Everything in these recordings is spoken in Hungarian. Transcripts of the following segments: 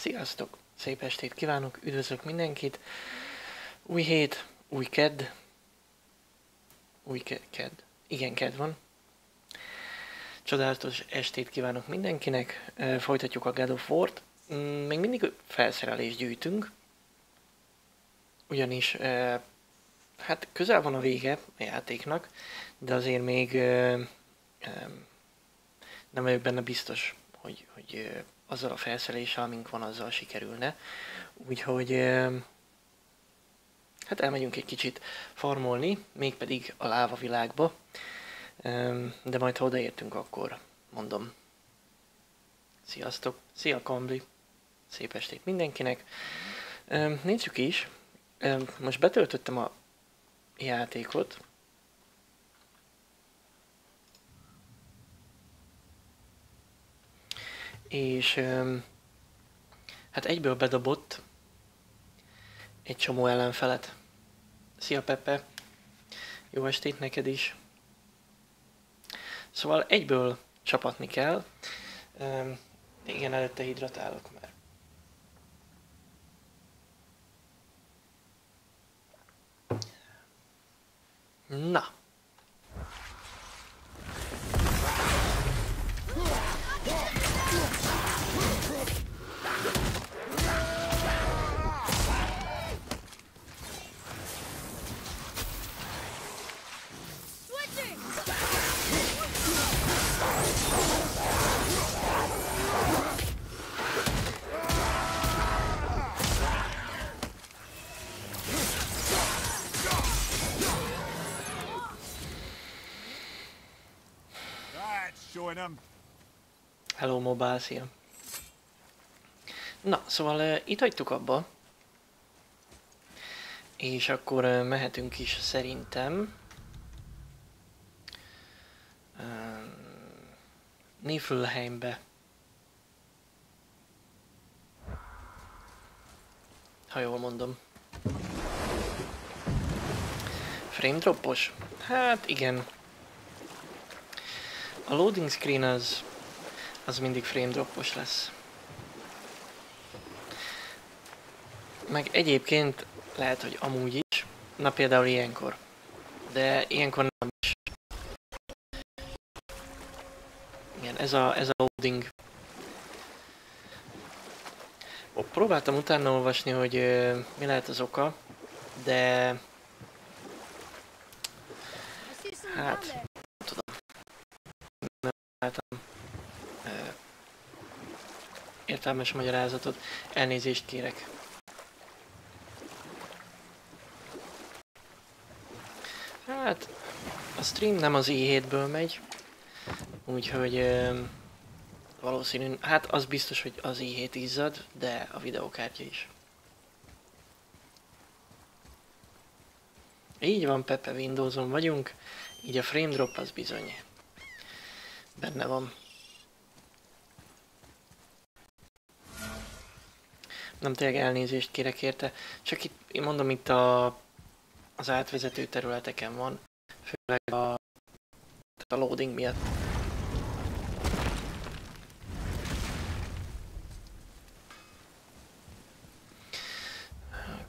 Sziasztok! Szép estét kívánok, üdvözlök mindenkit! Új hét, új kedd. Új ke- kedd. Igen, kedd van. Csodálatos estét kívánok mindenkinek. Folytatjuk a God of War-t. Mm, Még mindig felszerelést gyűjtünk. Ugyanis hát közel van a vége a játéknak, de azért még nem vagyok benne biztos, hogy, hogy azzal a felszereléssel, amink van, azzal sikerülne. Úgyhogy ö, hát elmegyünk egy kicsit farmolni, mégpedig a láva világba. De majd ha odaértünk, akkor mondom. Sziasztok! Szia Kambli! Szép estét mindenkinek! Nézzük is. Most betöltöttem a játékot. És hát egyből bedobott egy csomó ellenfelet. Szia Pepe! Jó estét neked is! Szóval egyből csapatni kell. Igen, előtte hidratálok már. Na, Them. hello mobile, szia! Na, szóval uh, itt hagytuk abba. És akkor uh, mehetünk is szerintem. Uh, Niflheimbe. Ha jól mondom. Frame droppos? Hát igen. A loading screen az, az mindig frame droppos lesz. Meg egyébként lehet, hogy amúgy is. Na például ilyenkor. De ilyenkor nem is. Igen, ez a, ez a loading. Ó, Próbáltam utána olvasni, hogy ö, mi lehet az oka, de Hát. down there. találtam ö, értelmes magyarázatot. Elnézést kérek. Hát, a stream nem az i7-ből megy, úgyhogy ö, valószínű, hát az biztos, hogy az i7 izzad, de a videókártya is. Így van, Pepe, Windowson vagyunk, így a frame drop az bizony benne van. Nem tényleg elnézést kérek érte, csak itt, én mondom itt a, az átvezető területeken van, főleg a, a loading miatt.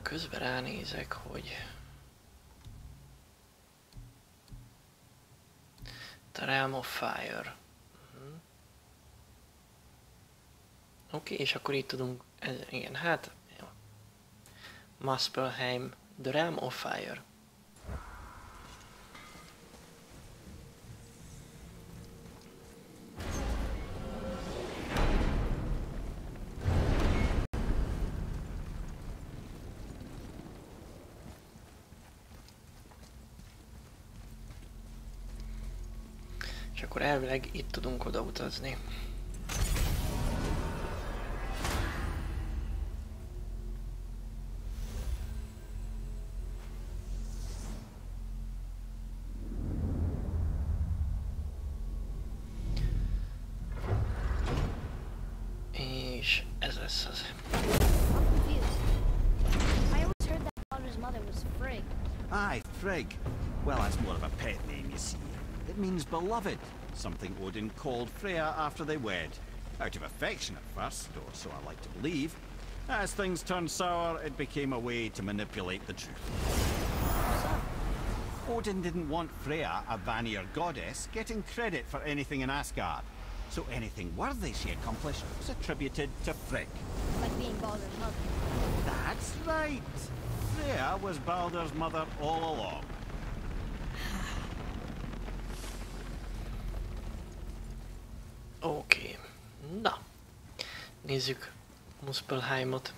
Közben ránézek, hogy The Realm of Fire. Mhm. Oké, és akkor itt tudunk, ez, igen, hát, jó. Muspelheim, The Realm of Fire. És akkor elvileg itt tudunk oda utazni. Beloved, something Odin called Freya after they wed. Out of affection at first, or so I like to believe. As things turned sour, it became a way to manipulate the truth. Odin didn't want Freya, a Vanir goddess, getting credit for anything in Asgard. So anything worthy she accomplished was attributed to Frigg. Like being Baldur's mother. That's right. Freya was Baldur's mother all along. Oké. Na. Nézzük Muspelheimot.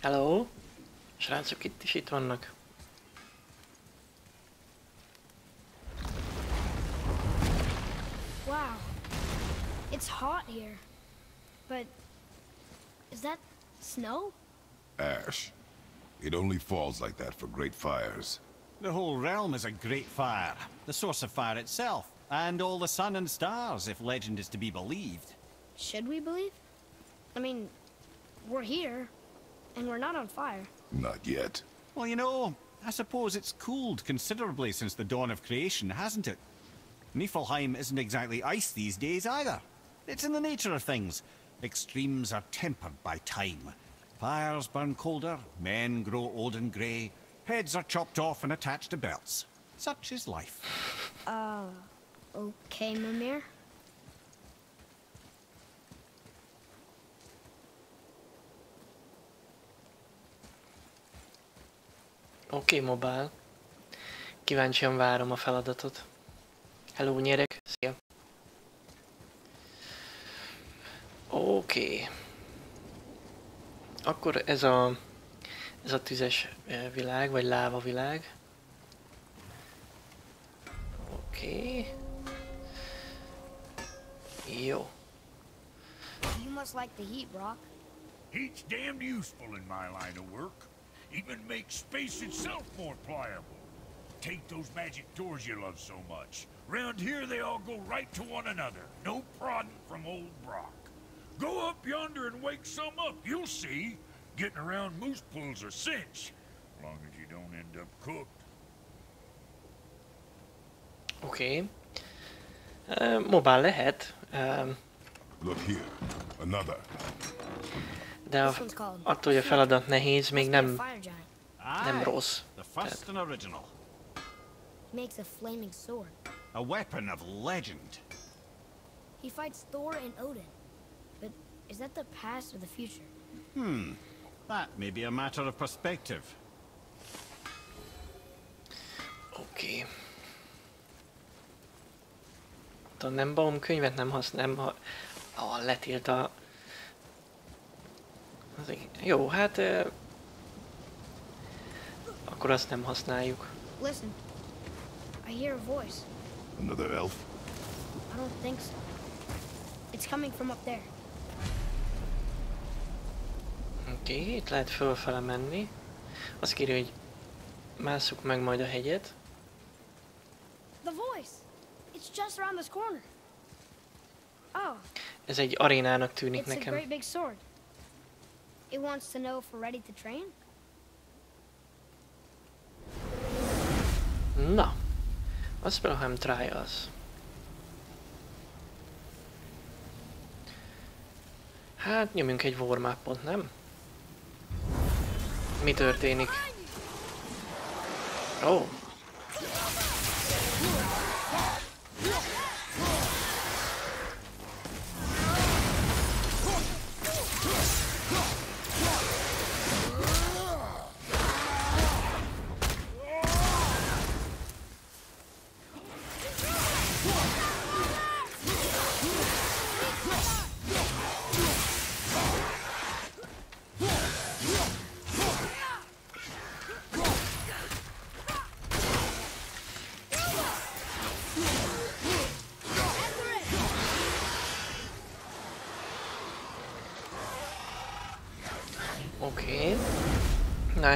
Hello? Srácok itt is itt vannak. Wow. It's hot here. But is that snow? Ash. It only falls like that for great fires. The whole realm is a great fire, the source of fire itself, and all the sun and stars, if legend is to be believed. Should we believe? I mean, we're here, and we're not on fire. Not yet. Well, you know, I suppose it's cooled considerably since the dawn of creation, hasn't it? Niflheim isn't exactly ice these days either. It's in the nature of things. Extremes are tempered by time. Fires burn colder, men grow old and grey, heads are chopped off and attached to belts. Such is life. Uh, okay, Mimir. Oké, okay, mobile. Kíváncsian várom a feladatot. Hello, nyerek. Szia. Oké. Okay. Akkor ez a, ez a tüzes világ, vagy láva világ. Oké. Okay. Jó. You must like the heat, Brock. Heat's damned useful in my line of work. Even makes space itself more pliable. Take those magic doors you love so much. Round here they all go right to one another. No prodding from old Brock. Go up yonder and wake some up, you'll see. Getting around moose pools are cinch. Long as you don't end up cooked. Oké. Okay. Uh, mobile lehet. Um, Look here. Another. de a, attól, hogy a feladat nehéz, még nem, Fire giant. nem rossz. The first and original. Makes a flaming sword. A weapon of legend. He fights Thor and Odin. But is that the past or the future? Hmm. That may be a matter of perspective. Oké. Okay. A nem baum könyvet nem használom, ha ah, letilt a... Az igen. Jó, hát... Uh, akkor azt nem használjuk. Listen. I hear a voice. Another elf? I don't think so. It's coming from up there. Oké, okay, itt lehet fölfele menni. Azt kérje, hogy másszuk meg majd a hegyet. The voice! It's just around this corner. Oh, Ez egy arénának tűnik it's a nekem. great big sword. It wants to know if we're ready to train? Na, Aspelheim Trials. Hát nyomjunk egy warm nem? Mi történik? Ó, oh,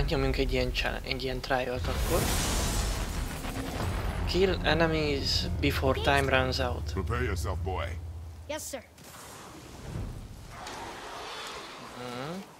megnyomjunk egy ilyen, egy ilyen tryot akkor. Kill enemies before time runs out. Prepare yourself, boy. Yes, sir. Mm.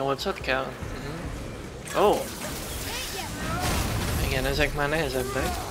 8-at kell? Uh -huh. Oh. Igen, ezek már nehezebbek.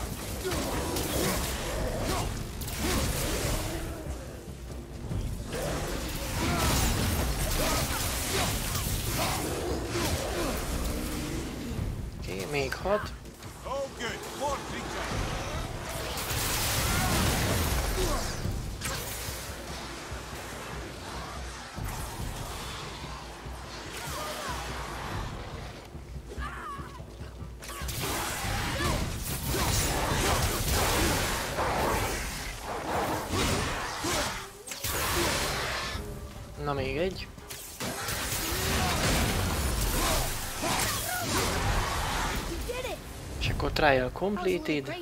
Trial completed.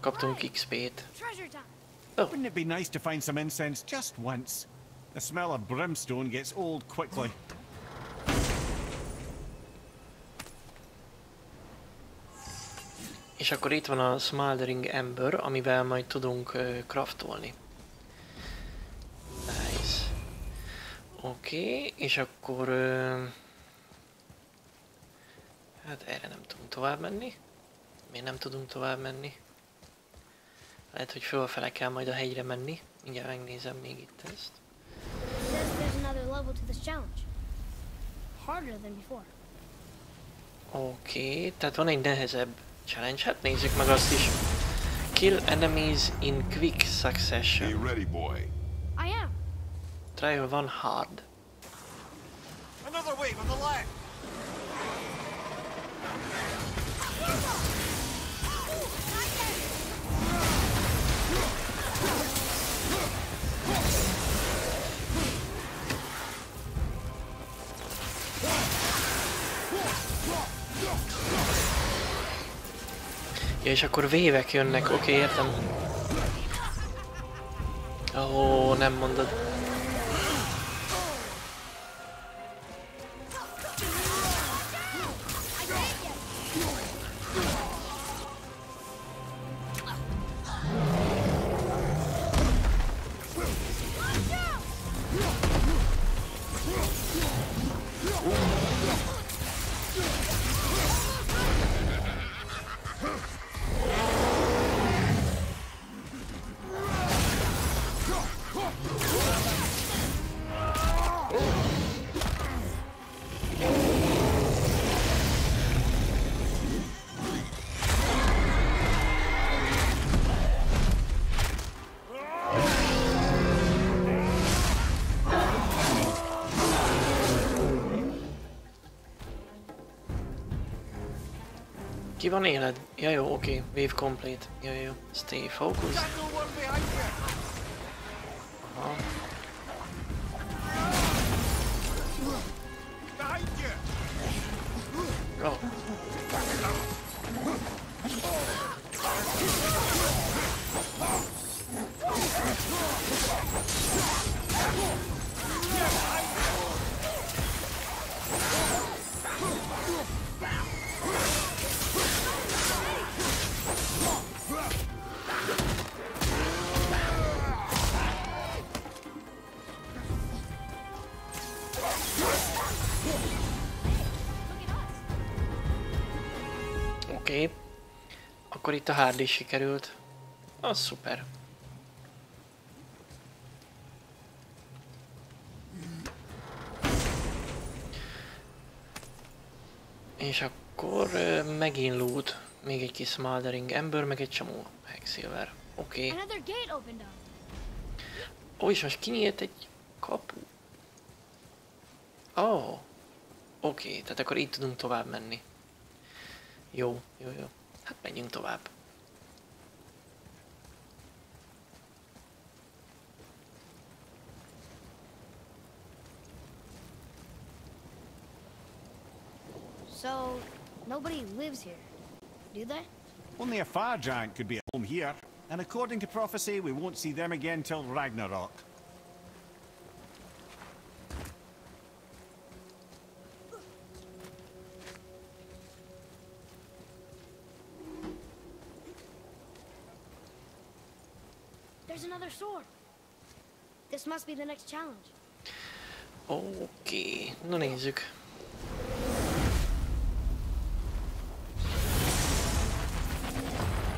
Kaptunk XP-t. Time. Wouldn't it be nice to find some incense just once? The smell of brimstone gets old quickly. És akkor itt van a Smoldering Ember, amivel majd tudunk uh, craftolni. Nice. Oké, okay, és akkor... Uh, hát erre nem tudunk tovább menni. Miért nem tudunk tovább menni? Lehet, hogy fölfele kell majd a hegyre menni. Mindjárt megnézem még itt ezt. Oké, okay, tehát van egy nehezebb challenge. Hát nézzük meg azt is. Kill enemies in quick Be succession. ready, boy. I am. Trial van hard. Another wave on the left! Ja, és akkor vévek jönnek, oké, okay, értem. Ó, nem mondod. Ki van éled? Ja jó, oké, okay. wave complete. Jó, jó, stay focused. Itt a hard is sikerült. Az szuper. És akkor ö, megint loot. Még egy kis smoldering ember, meg egy csomó hexsilver. Oké. Okay. Ó, és most kinyílt egy kapu. Ó. Oh. Oké, okay, tehát akkor így tudunk tovább menni. Jó, jó, jó. Hát menjünk tovább. Only a fire giant could be at home here. And according to prophecy, we won't see them again till Ragnarok. There's another sword. This must be the next challenge. Oké, na nézzük.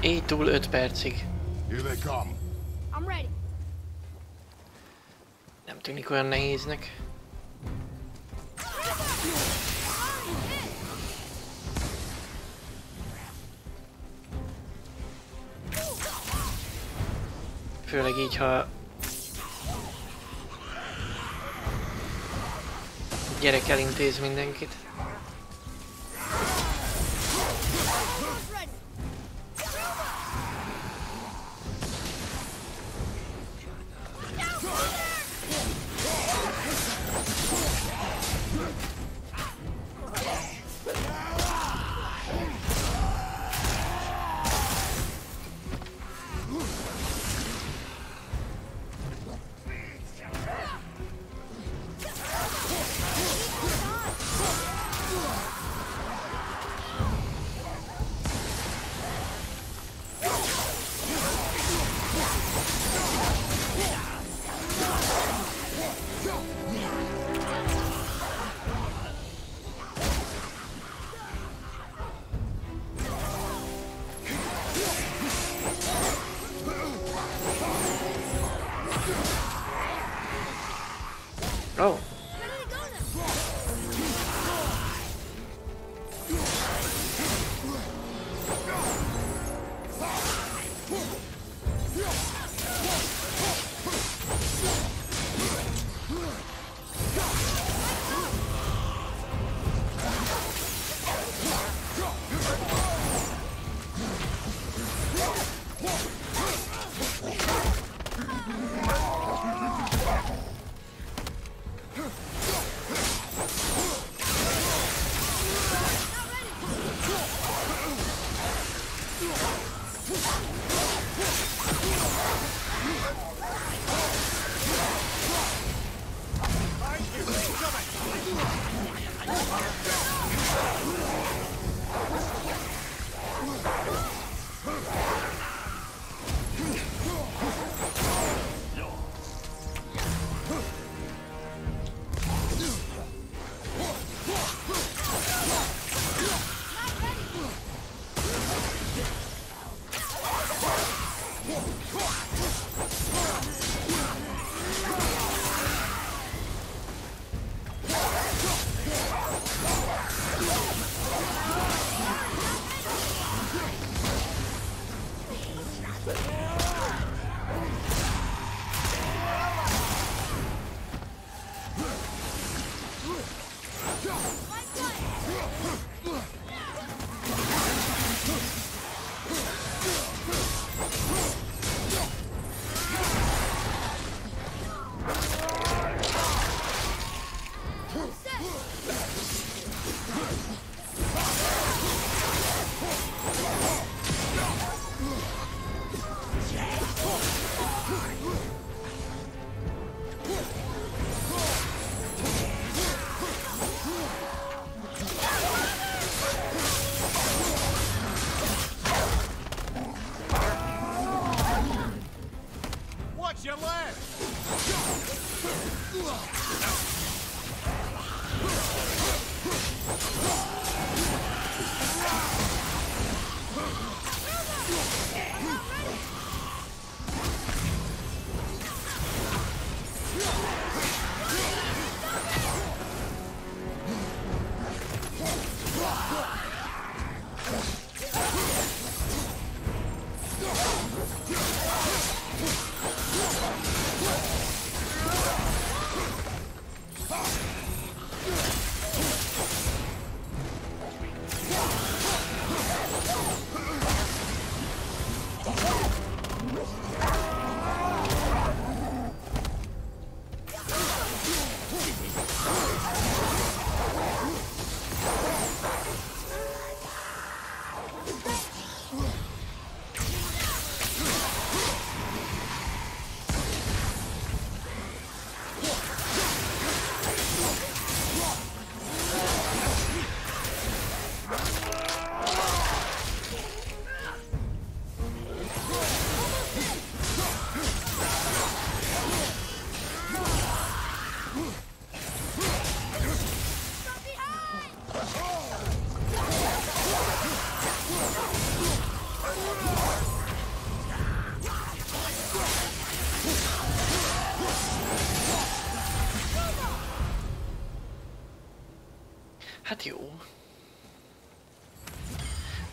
Így túl 5 percig. Nem tűnik olyan nehéznek. Főleg így, ha gyerek elintéz mindenkit.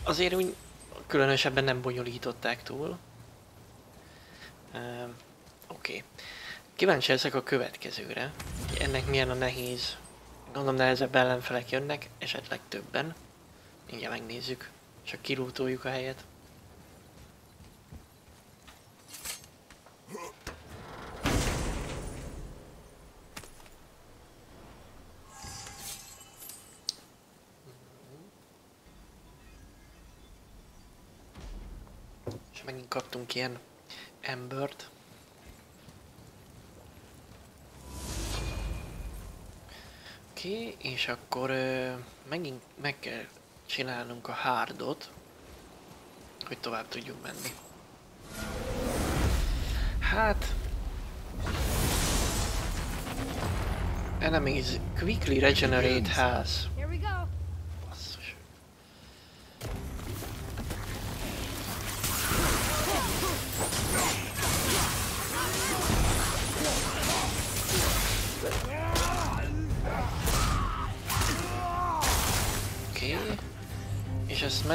Azért úgy különösebben nem bonyolították túl. Uh, Oké. Okay. Kíváncsi ezek a következőre. Ennek milyen a nehéz. Gondolom nehezebb ellenfelek jönnek, esetleg többen. Mindjárt megnézzük. Csak kirútoljuk a helyet. Ilyen embert. Oké, okay, és akkor ö, megint meg kell csinálnunk a hardot, hogy tovább tudjunk menni. Hát... Enemies quickly regenerate has. És ezt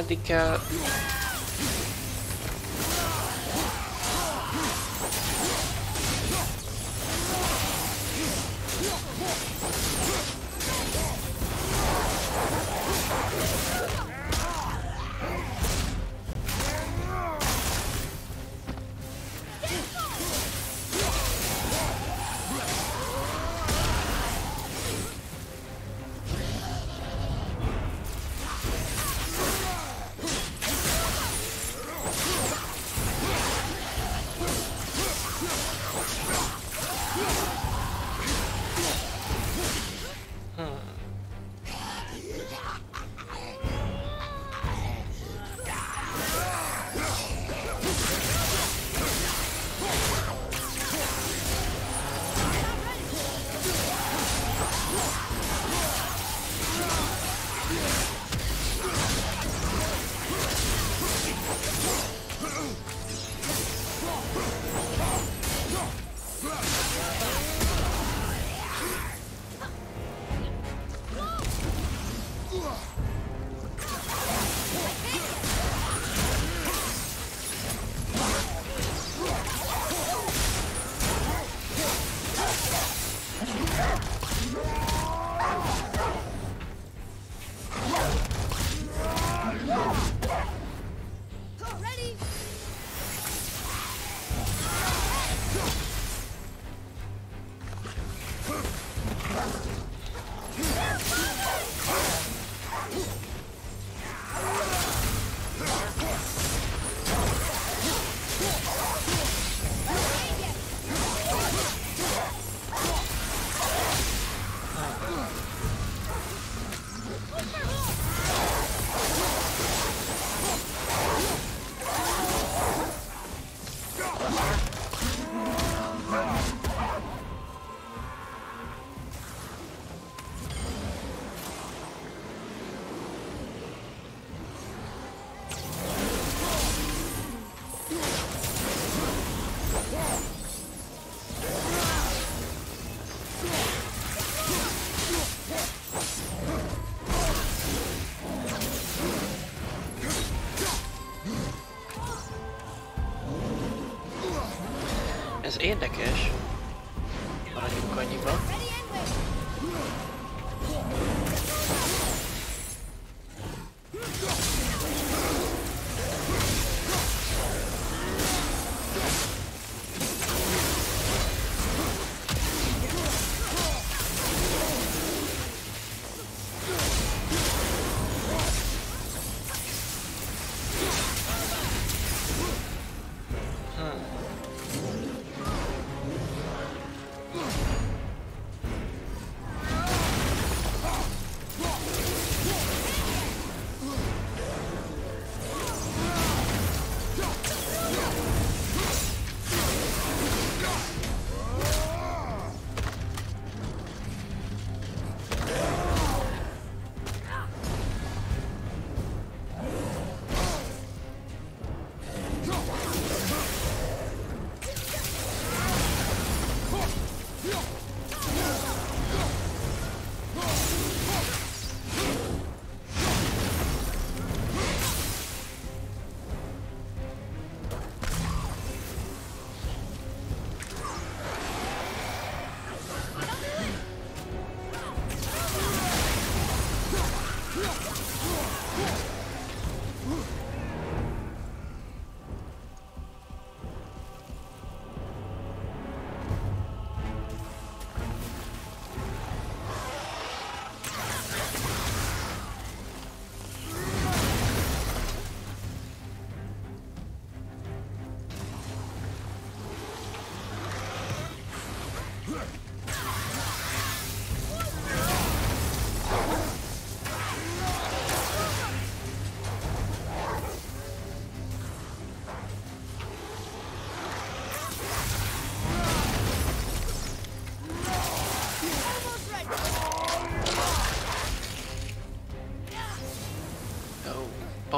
Ez érdekes.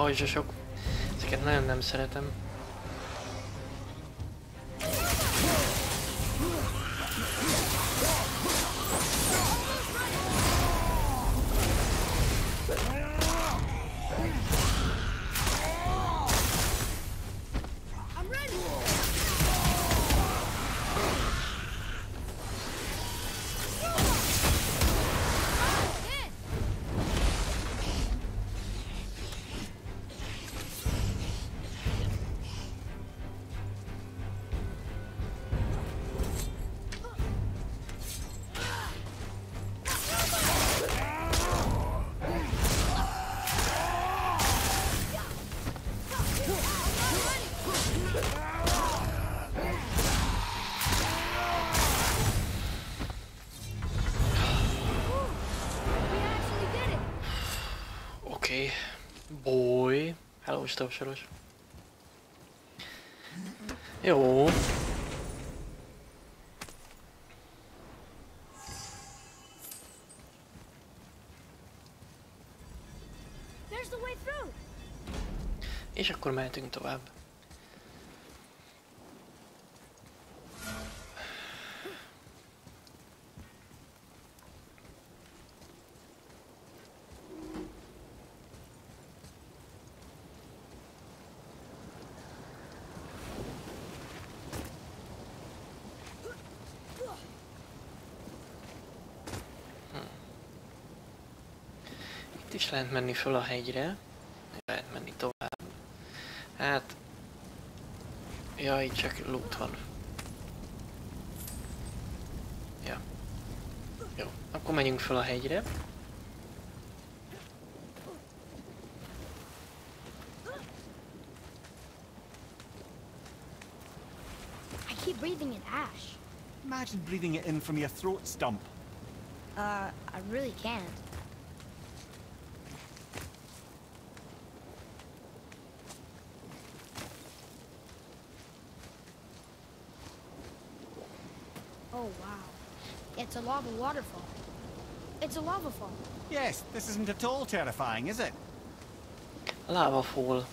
Pajzsosok. Ezeket nagyon nem szeretem. Boy. Hello, stopsoros. Jó. There's the way through. És akkor mehetünk tovább. Is lehet menni föl a hegyre. Lehet menni tovább. Hát... Ja, itt csak loot van. Ja. Jó, akkor menjünk föl a hegyre. I keep breathing in ash. Imagine breathing it in from your throat stump. Uh, I really can't. Lava waterfall. It's a lava fall. Yes, this isn't at all terrifying, is it? Lava fall.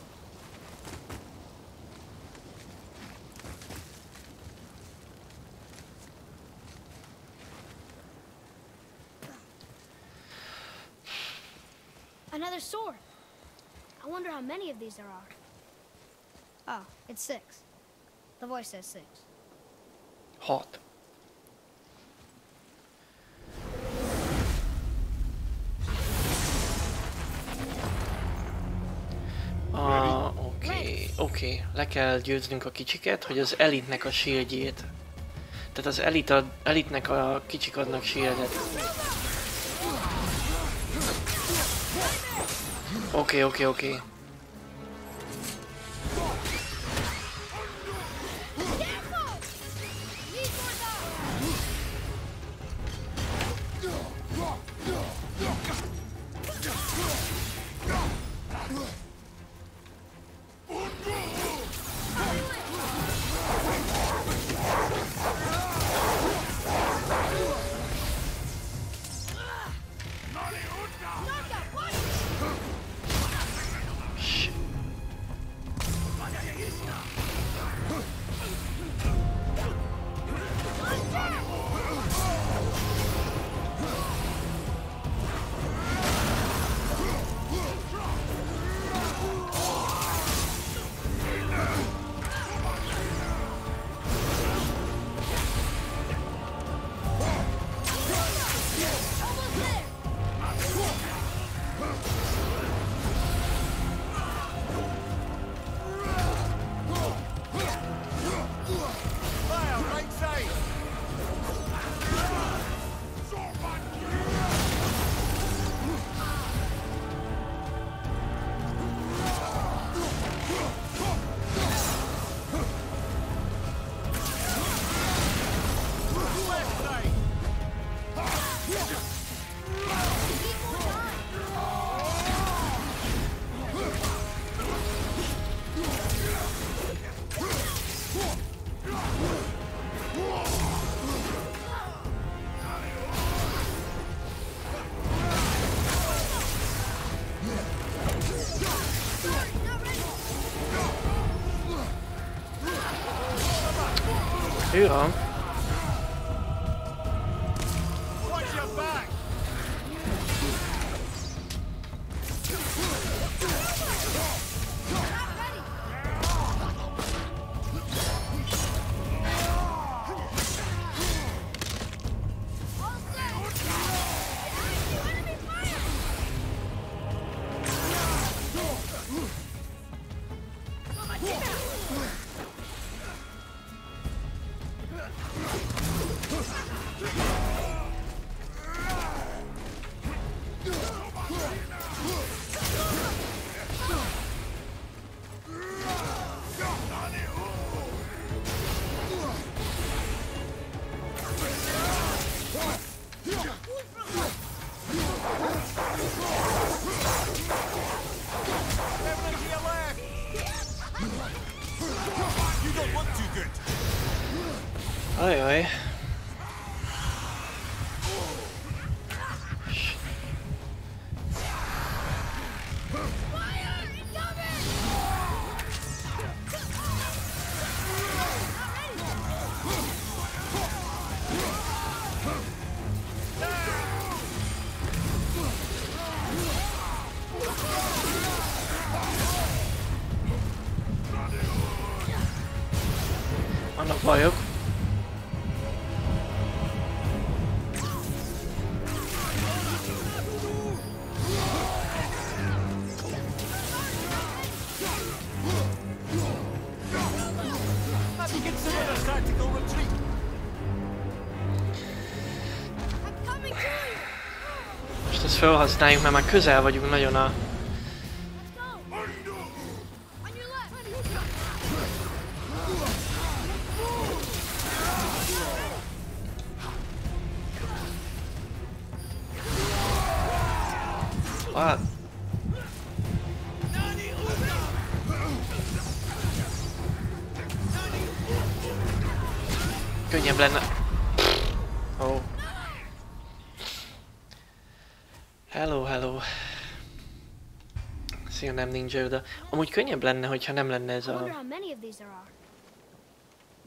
Another sword. I wonder how many of these there are. Oh, it's six. The voice says six. Hat. Oké. Le kell győznünk a kicsiket, hogy az elitnek a shieldjét. Tehát az elit ad, elitnek a kicsik adnak shieldet. Oké, oké, oké. Fire, right side! felhasználjuk, mert már közel vagyunk nagyon a nem nincs oda. Amúgy könnyebb lenne, hogyha nem lenne ez a...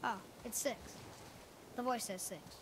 Oh, it's six. The voice says six.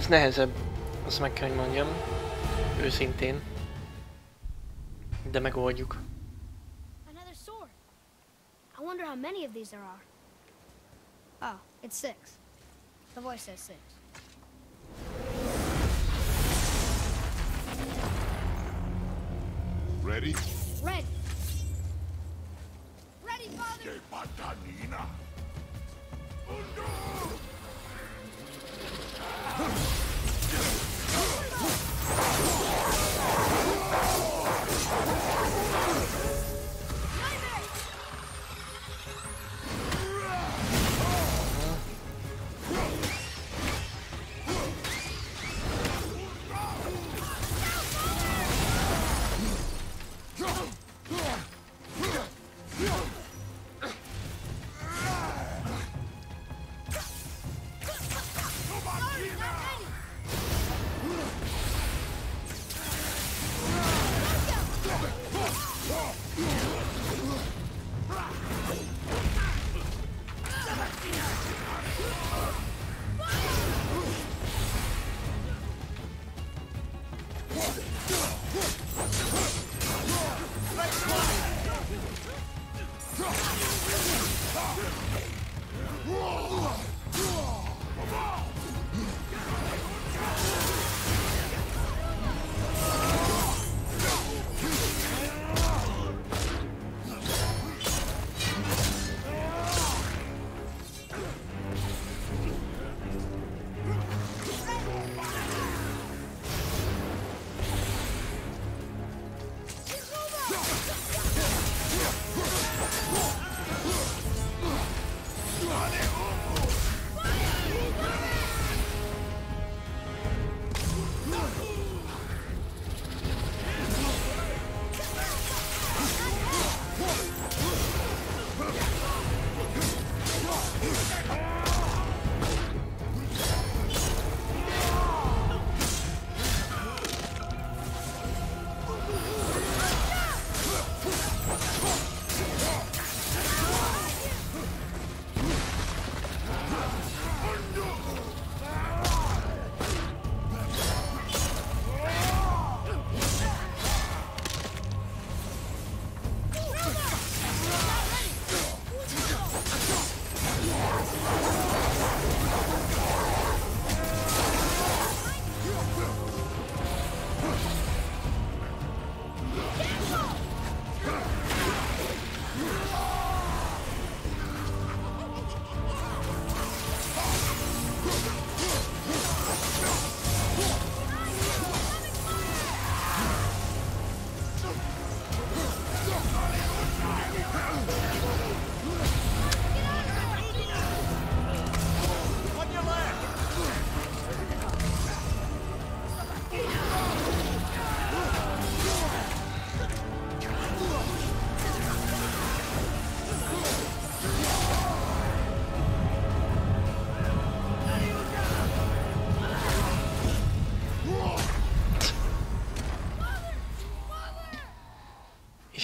Ez nehezebb, azt meg kell, hogy mondjam. Őszintén. De megoldjuk. Another sword. I wonder how many of these there are. Oh, it's six. The voice says six.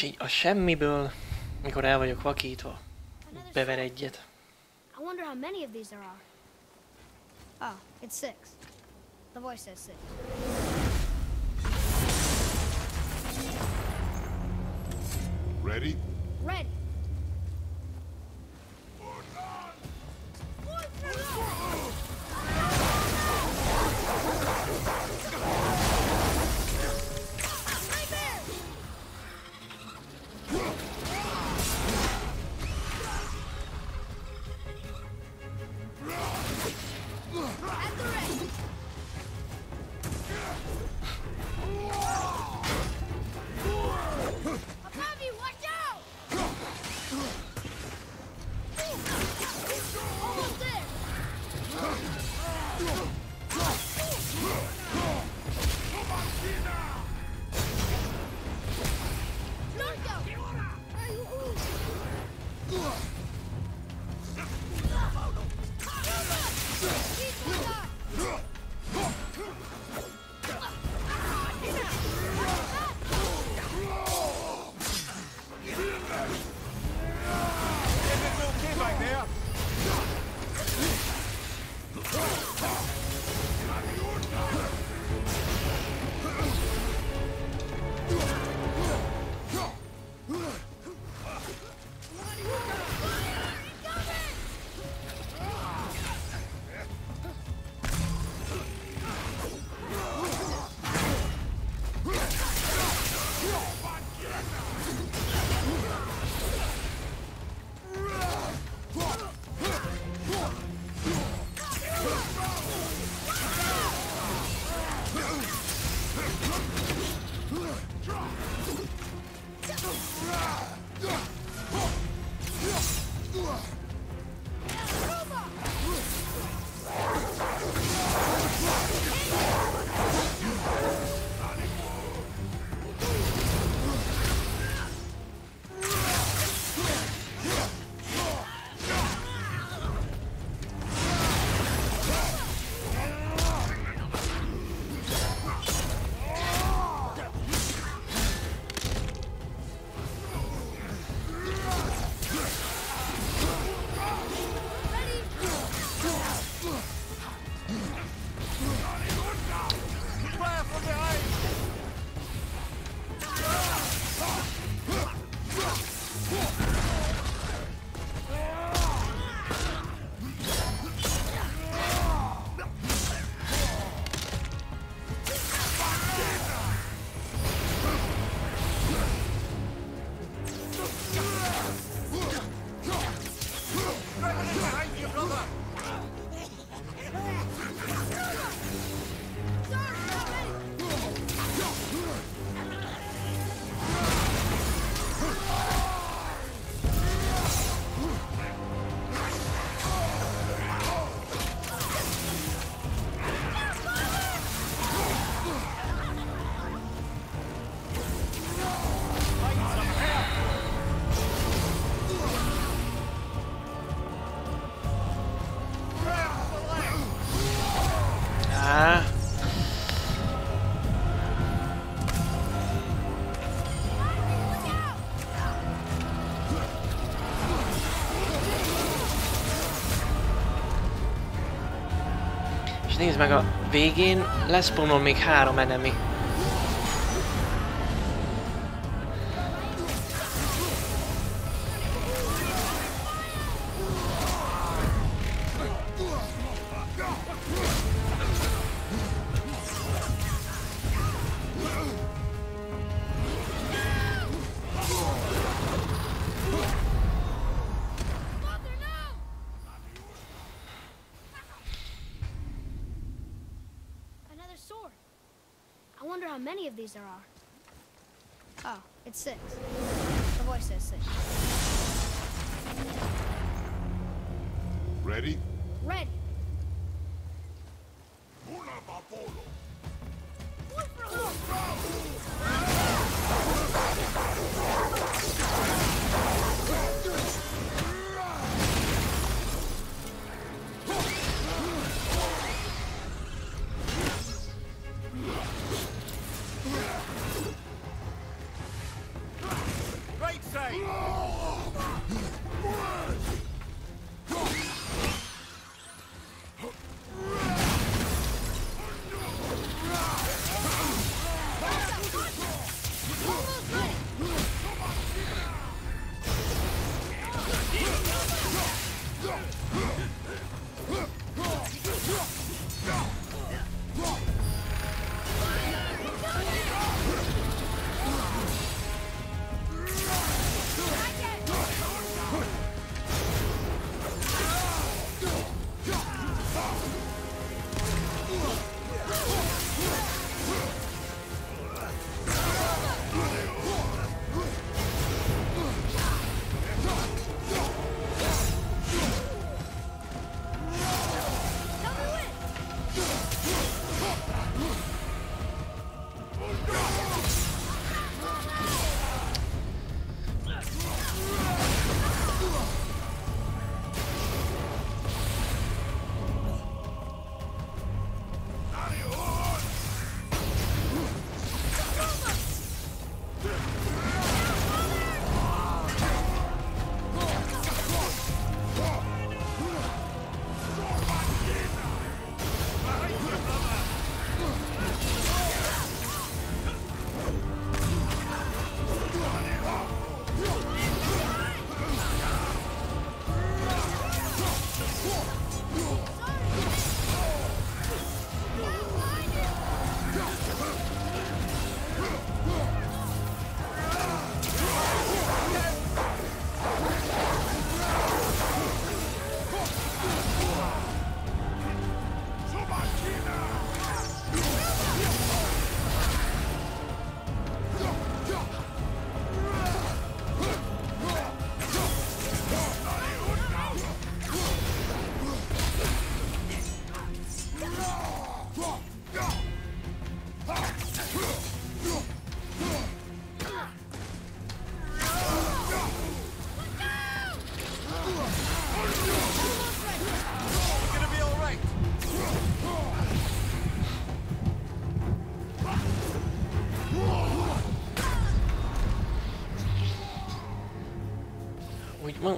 Így a semmiből, mikor el vagyok vakítva, bever egyet. I wonder how many of these there are. Oh, it's six. The voice says six. Ready? És nézd meg a végén, lesz még három enemi.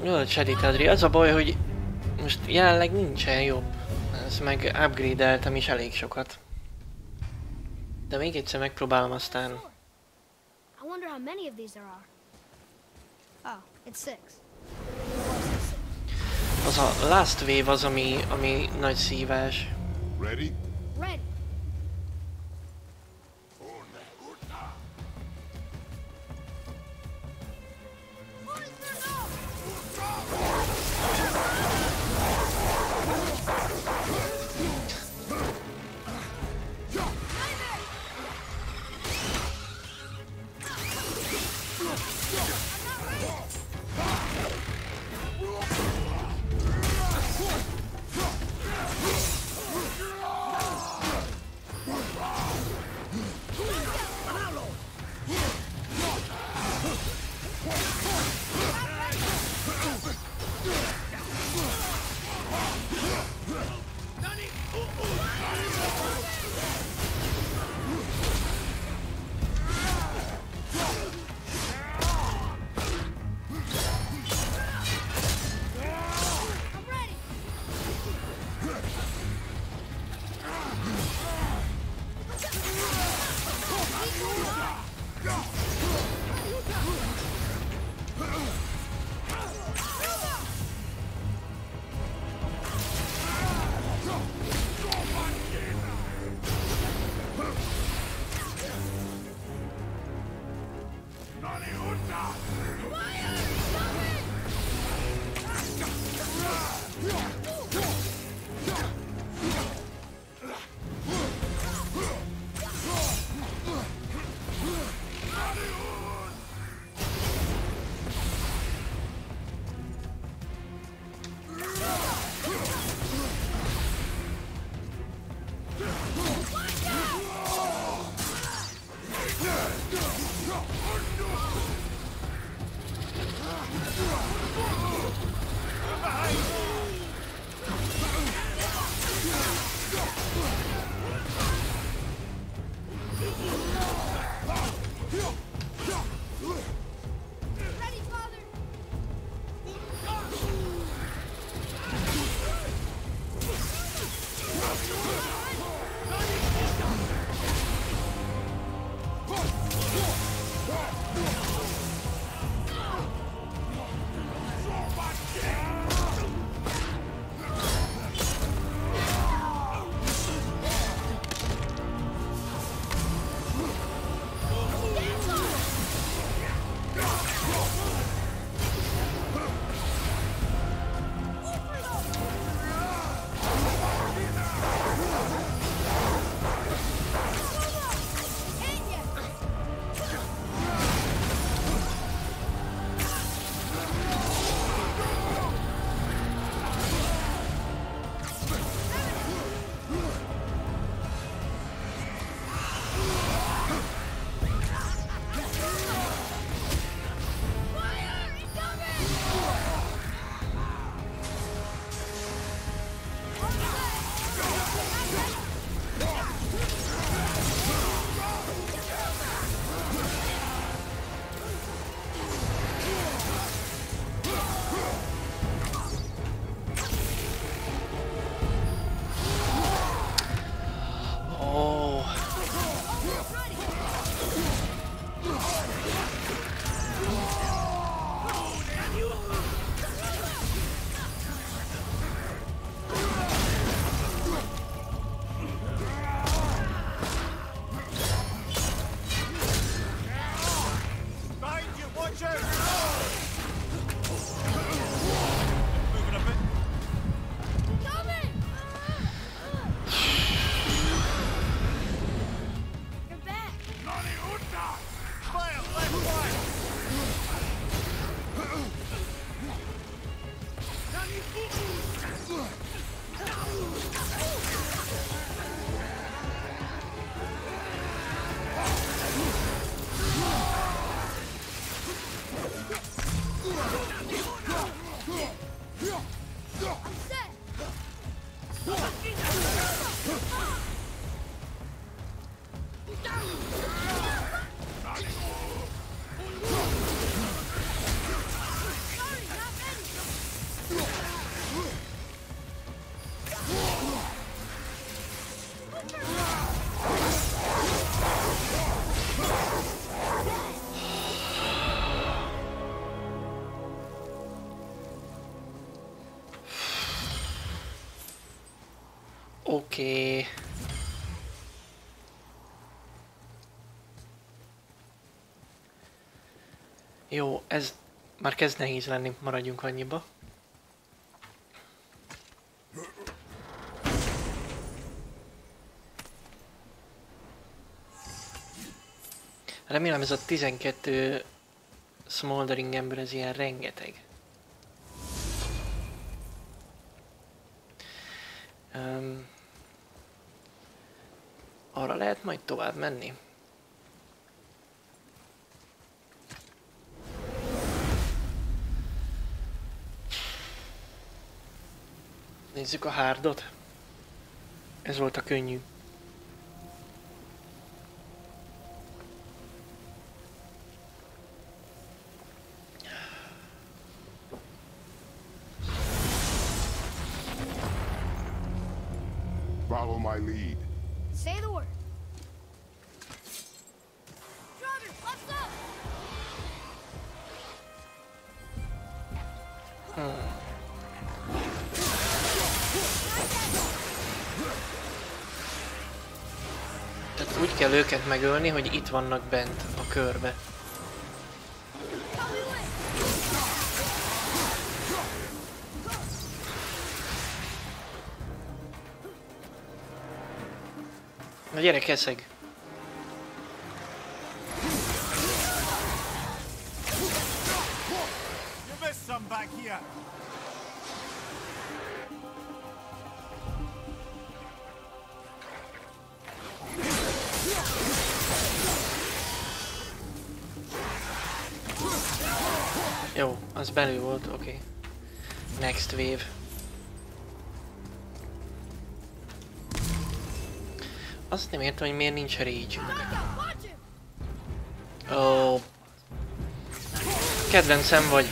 8 editedri. Az a baj, hogy most jelenleg nincsen jobb. Ezt meg upgrade-eltem is elég sokat. De még egyszer megpróbálom aztán. Az a last wave az, ami, ami nagy szívás. Oké. Jó, ez már kezd nehéz lenni, maradjunk annyiba. Remélem ez a 12 smoldering ember, ez ilyen rengeteg. Um, arra lehet majd tovább menni? Nézzük a hárdot. Ez volt a könnyű. Őket megölni, hogy itt vannak bent a körbe. Probably win. Na gyere, keszeg! Belül volt, oké. Okay. Next wave. Azt nem értem, hogy miért nincs rage! Ó. Oh. Kedvencem vagy.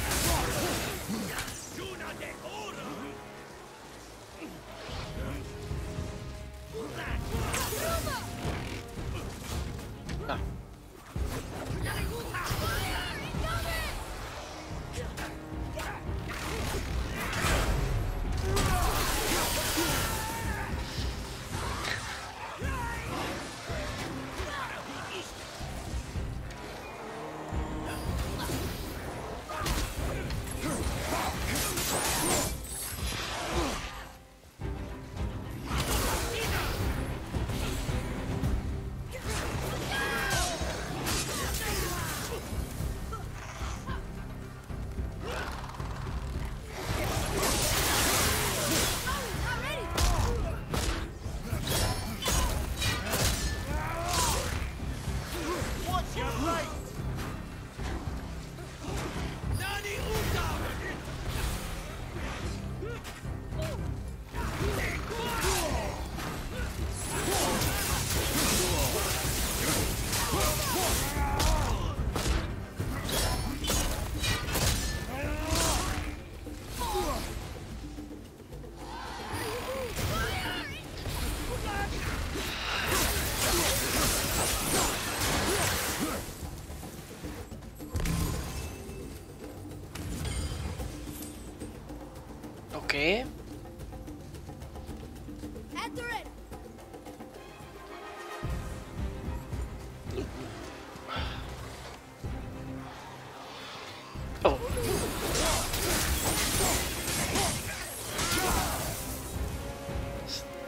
Oké. Okay.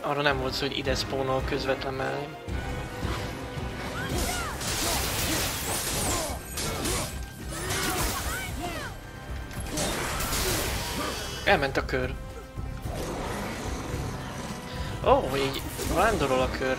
Arra nem volt szó, hogy ide spawnol közvetlen mellém. Elment a kör. Ó, oh, így vándorol a kör.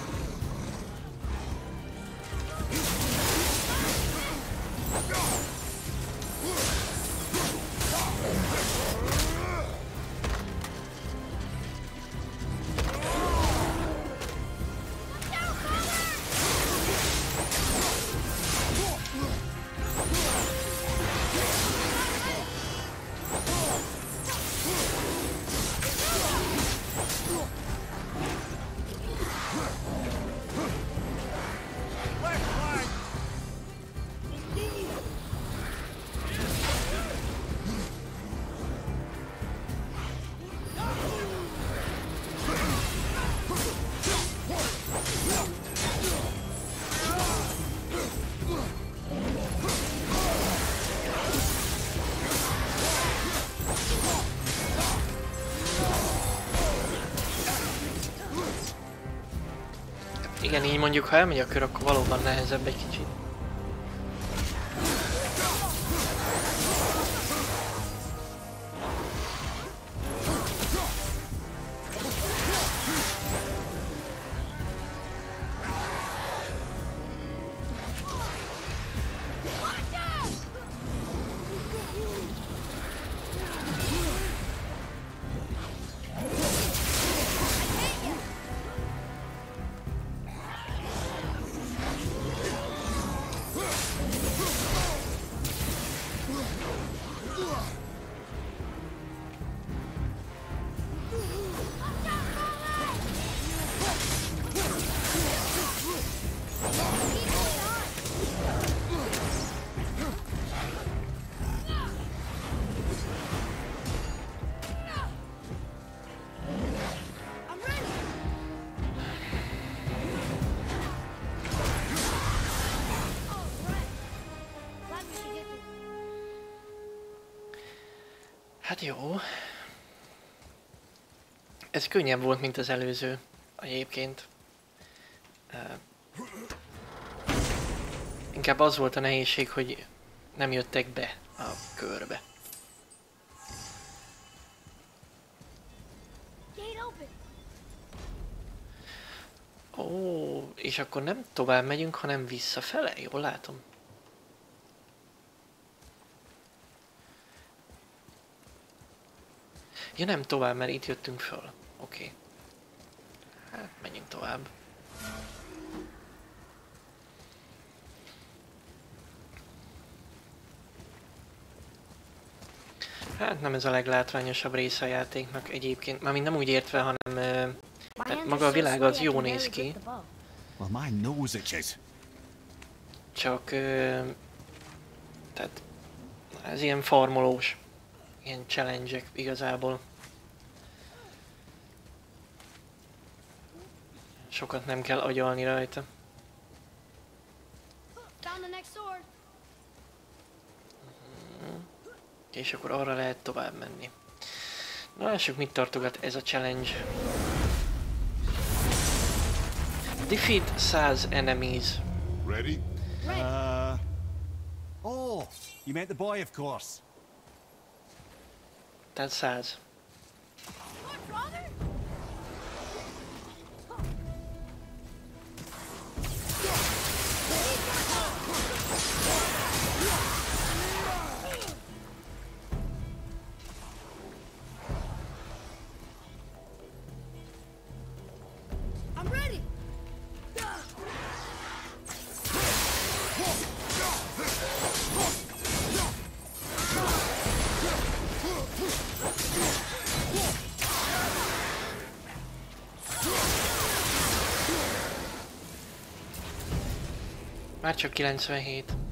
Igen, így mondjuk, ha elmegy a kör, akkor valóban nehezebb egy Ez könnyebb volt, mint az előző egyébként. Uh, inkább az volt a nehézség, hogy nem jöttek be a körbe. Ó, és akkor nem tovább megyünk, hanem visszafele, jól látom. Ja nem tovább, mert itt jöttünk föl. Oké. Okay. Hát, menjünk tovább. Hát nem ez a leglátványosabb része a játéknak egyébként, mármint nem úgy értve, hanem Tehát maga a világ az jó néz ki. csak tehát ez ilyen farmolós, ilyen challenge igazából. Sokat nem kell agyalni rajta. Sword. És akkor arra lehet tovább menni. Na lássuk mit tartogat ez a challenge. Defeat 100 enemies. Ready? Uh. Oh, you meant the boy, of course. Tehát 100. What, brother? Csak 97.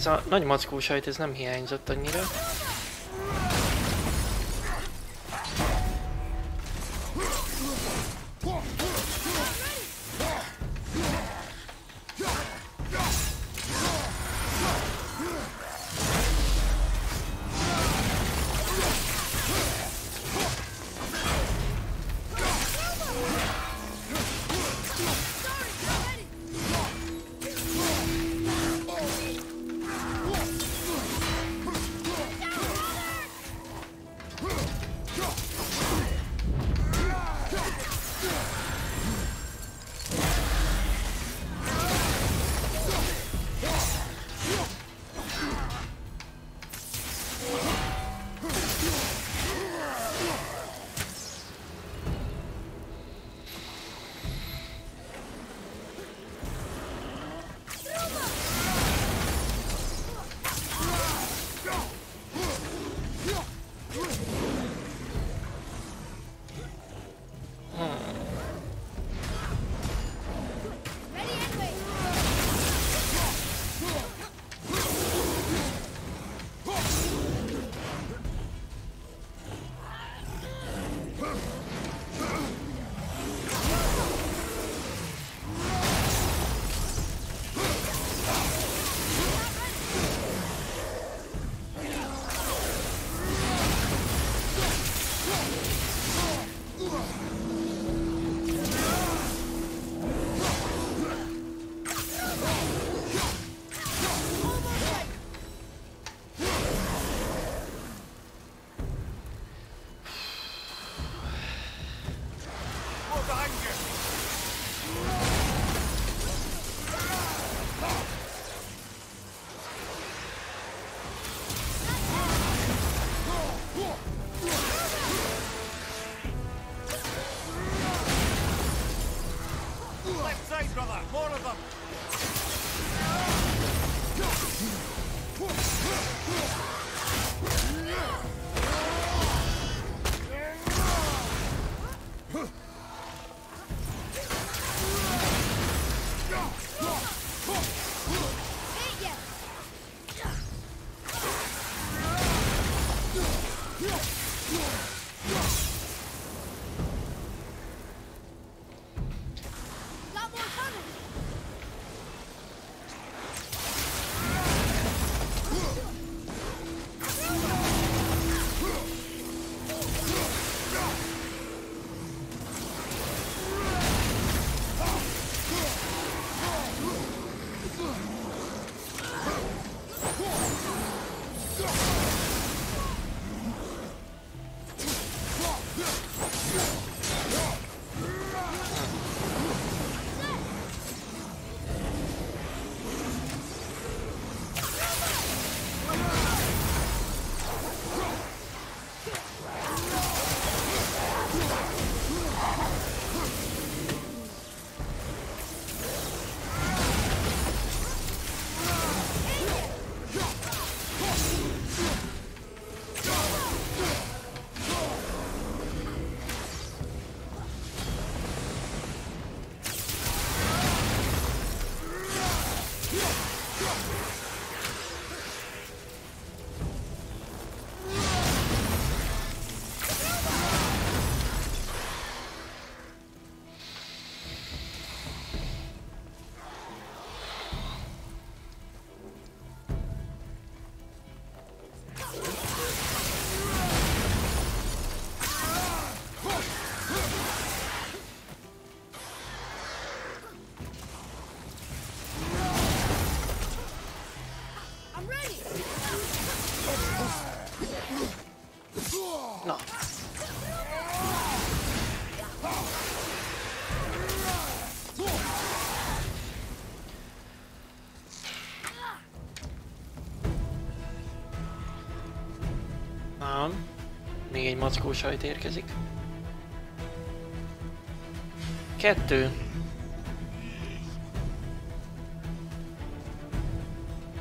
ez a nagy mackó sajt, ez nem hiányzott annyira. Még egy mackó sajt érkezik. Kettő.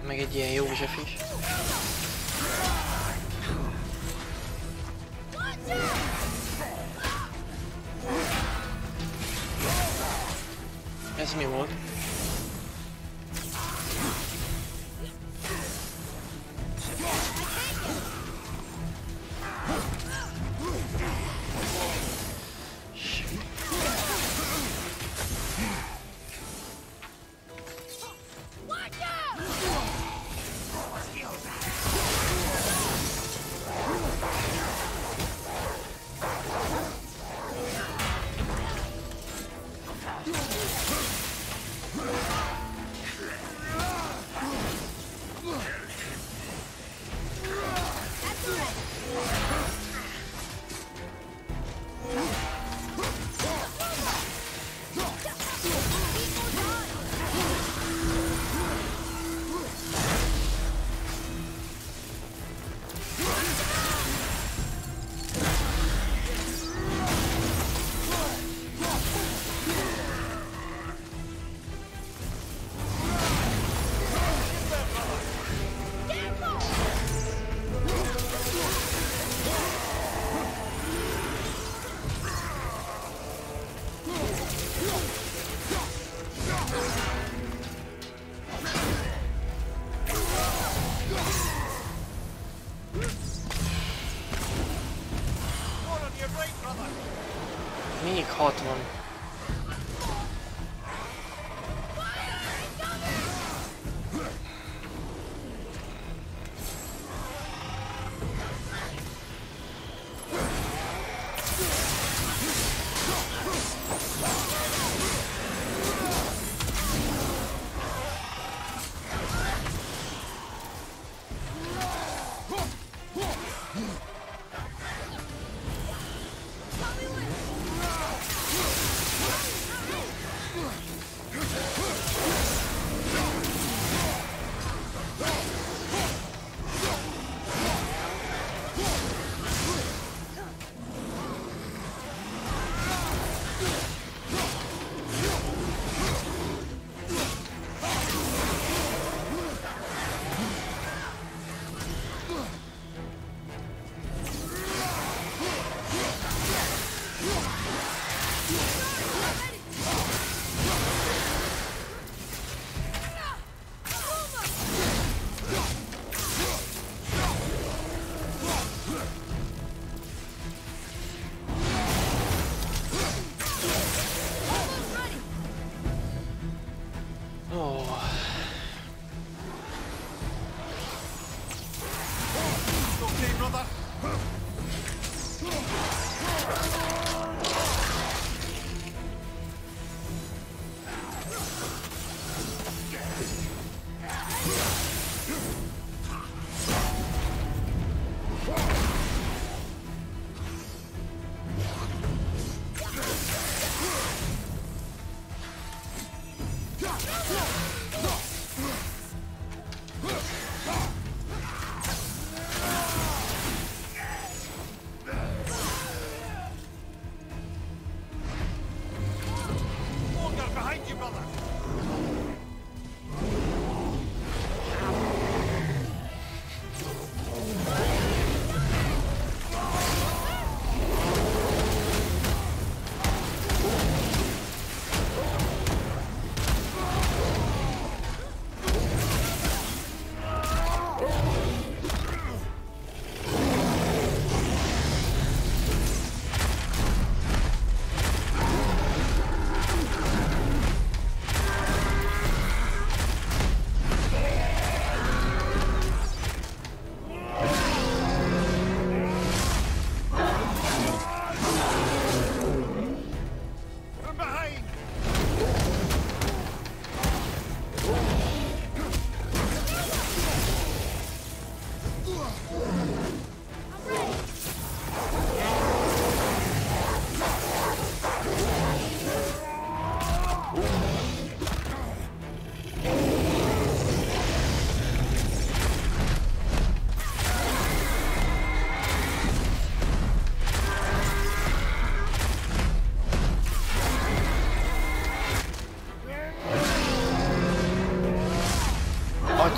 Meg egy ilyen József is. Ez mi volt?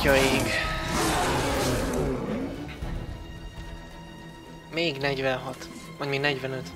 Atya ég. Még 46. Vagy még 45.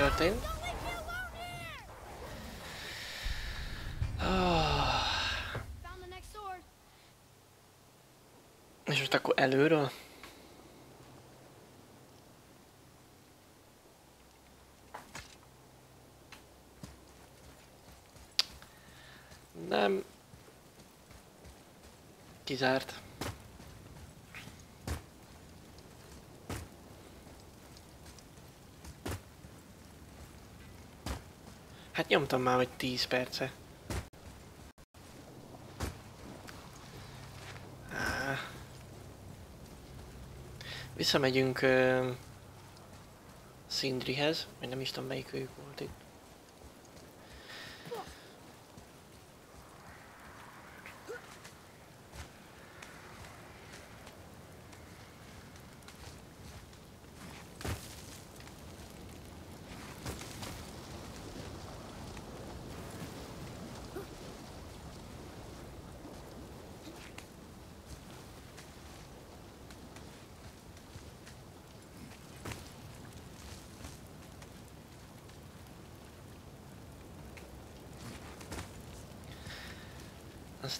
történt? Ah, és most akkor előről? Nem. Kizárt. Hát nyomtam már vagy 10 perce. Á. Visszamegyünk uh, Sindrihez, vagy nem is tudom melyik ők volt itt.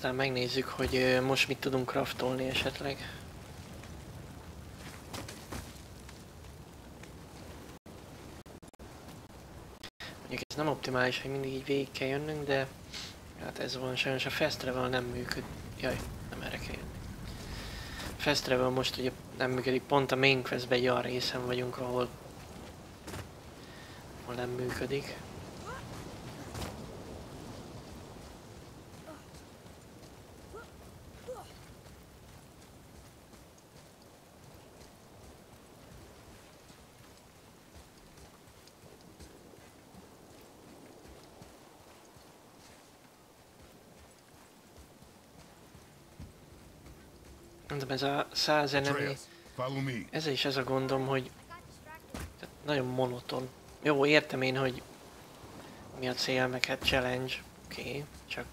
Aztán megnézzük, hogy most mit tudunk craftolni esetleg. Mondjuk ez nem optimális, hogy mindig így végig kell jönnünk, de hát ez van, sajnos a fast travel nem működik. Jaj, nem erre kell jönni. Fast travel most ugye nem működik, pont a main questben egy olyan részen vagyunk, ahol, ahol nem működik. Mondom, ez a száz me. ez is ez a gondom, hogy nagyon monoton. Jó, értem én, hogy mi a cél, meg hát challenge, oké, okay, csak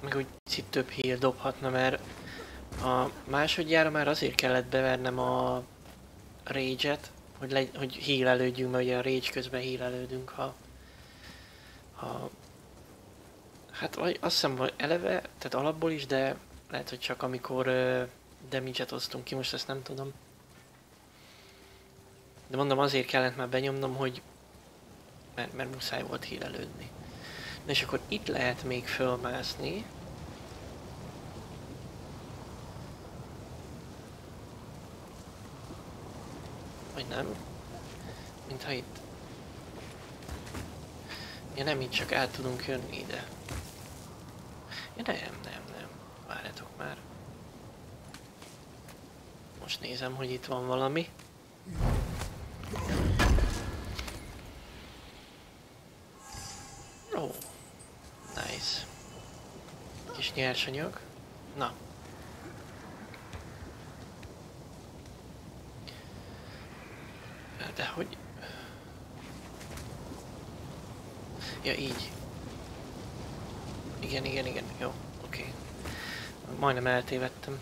meg úgy picit több heal dobhatna, mert a másodjára már azért kellett bevernem a rage-et, hogy, le, hogy heal mert ugye a rage közben heal ha, ha Hát azt hiszem, hogy eleve, tehát alapból is, de lehet, hogy csak amikor uh, damage-et osztunk ki, most ezt nem tudom. De mondom, azért kellett már benyomnom, hogy mert, mert muszáj volt hílelődni. Na és akkor itt lehet még fölmászni. Vagy nem? Mintha itt. Ja nem, itt csak át tudunk jönni ide. Ja nem, nem, nem. Várjatok már. Most nézem, hogy itt van valami. Ó, oh, nice. Kis nyersanyag. Na. De hogy... Ja, így. Igen, igen, igen. Jó, oké. Okay. Majdnem eltévedtem.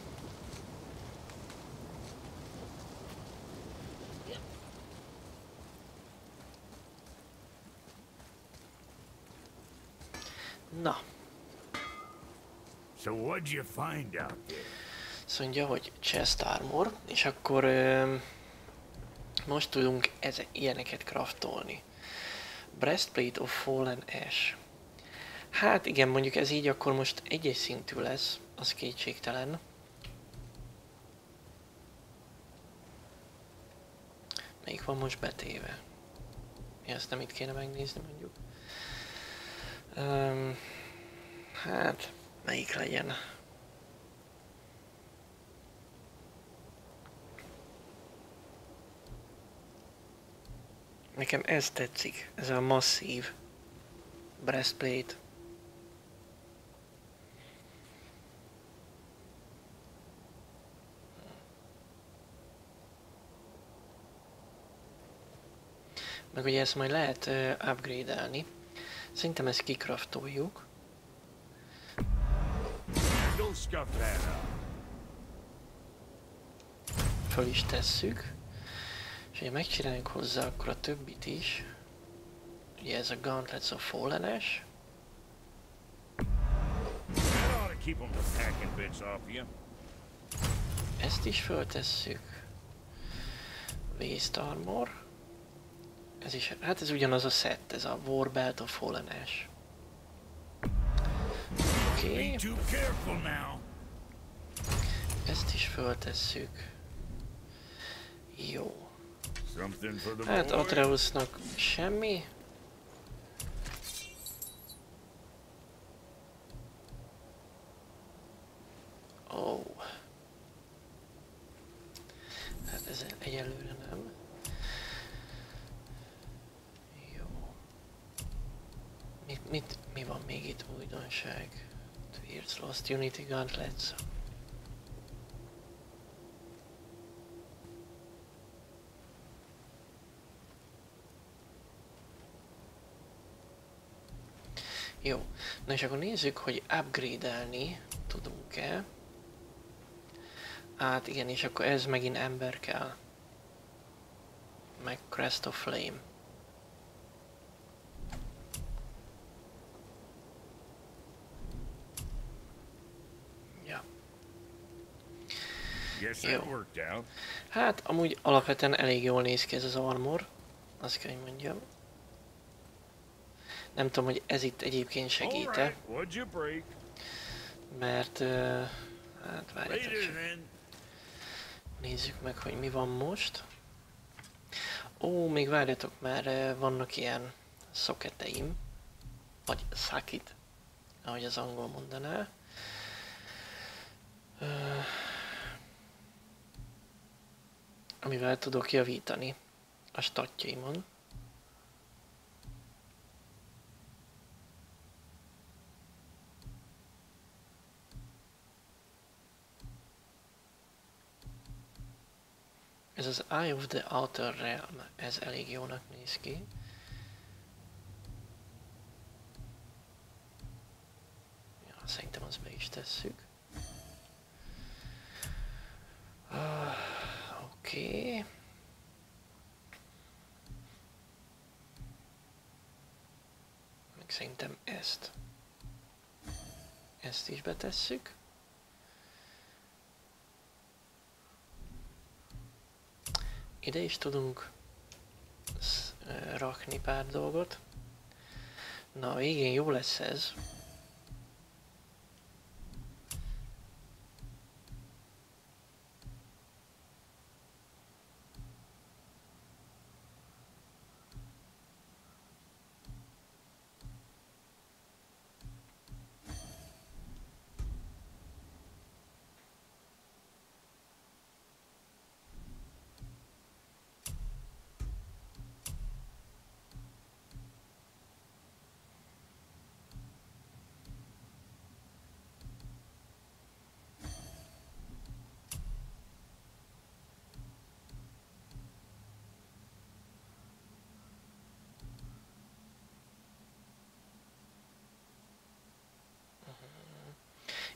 Na, So what'd you find out there? azt mondja, hogy chest armor, és akkor ö, most tudunk eze, ilyeneket craftolni. Breastplate of Fallen Ash. Hát igen, mondjuk ez így akkor most egyes szintű lesz, az kétségtelen. Melyik van most betéve? Ezt nem itt kéne megnézni mondjuk. Um, hát, melyik legyen? Nekem ez tetszik, ez a masszív breastplate. Meg ugye ezt majd lehet uh, upgrade-elni. Szerintem ezt kikraftoljuk. Föl is tesszük. És ha megcsináljuk hozzá akkor a többit is. Ugye ez a Gauntlets of off you. Ezt is föltesszük. Waste Armor. Ez is, hát ez ugyanaz a set, ez a Warbelt of Fallen-es. Oké, Be okay. ezt is föltesszük. Jó. Hát. Atreusnak semmi. Ó. Oh. Hát ez egyelőre nem. Jó. Mit, mit, mi van még itt újdonság? Twirs Lost Unity Gauntlets. Jó, na és akkor nézzük, hogy upgrade-elni tudunk-e. Hát igen, és akkor ez megint ember kell. Meg Crest of Flame. Ja. Guess that Jó. Hát amúgy alapvetően elég jól néz ki ez az armor. Azt kell, hogy mondjam. Nem tudom, hogy ez itt egyébként segít-e, mert... Uh, hát várjatok. Nézzük meg, hogy mi van most. Ó, még várjatok, mert eh, vannak ilyen szoketeim. Vagy szakit, ahogy az angol mondaná. Ö, amivel tudok javítani a statjaimon. Ez az Eye of the Outer Realm, ez elég jónak néz ki. Ja, szerintem azt be is tesszük. Ah, Oké. Okay. Meg szerintem ezt. Ezt is betesszük. Ide is tudunk rakni pár dolgot. Na, a jó lesz ez.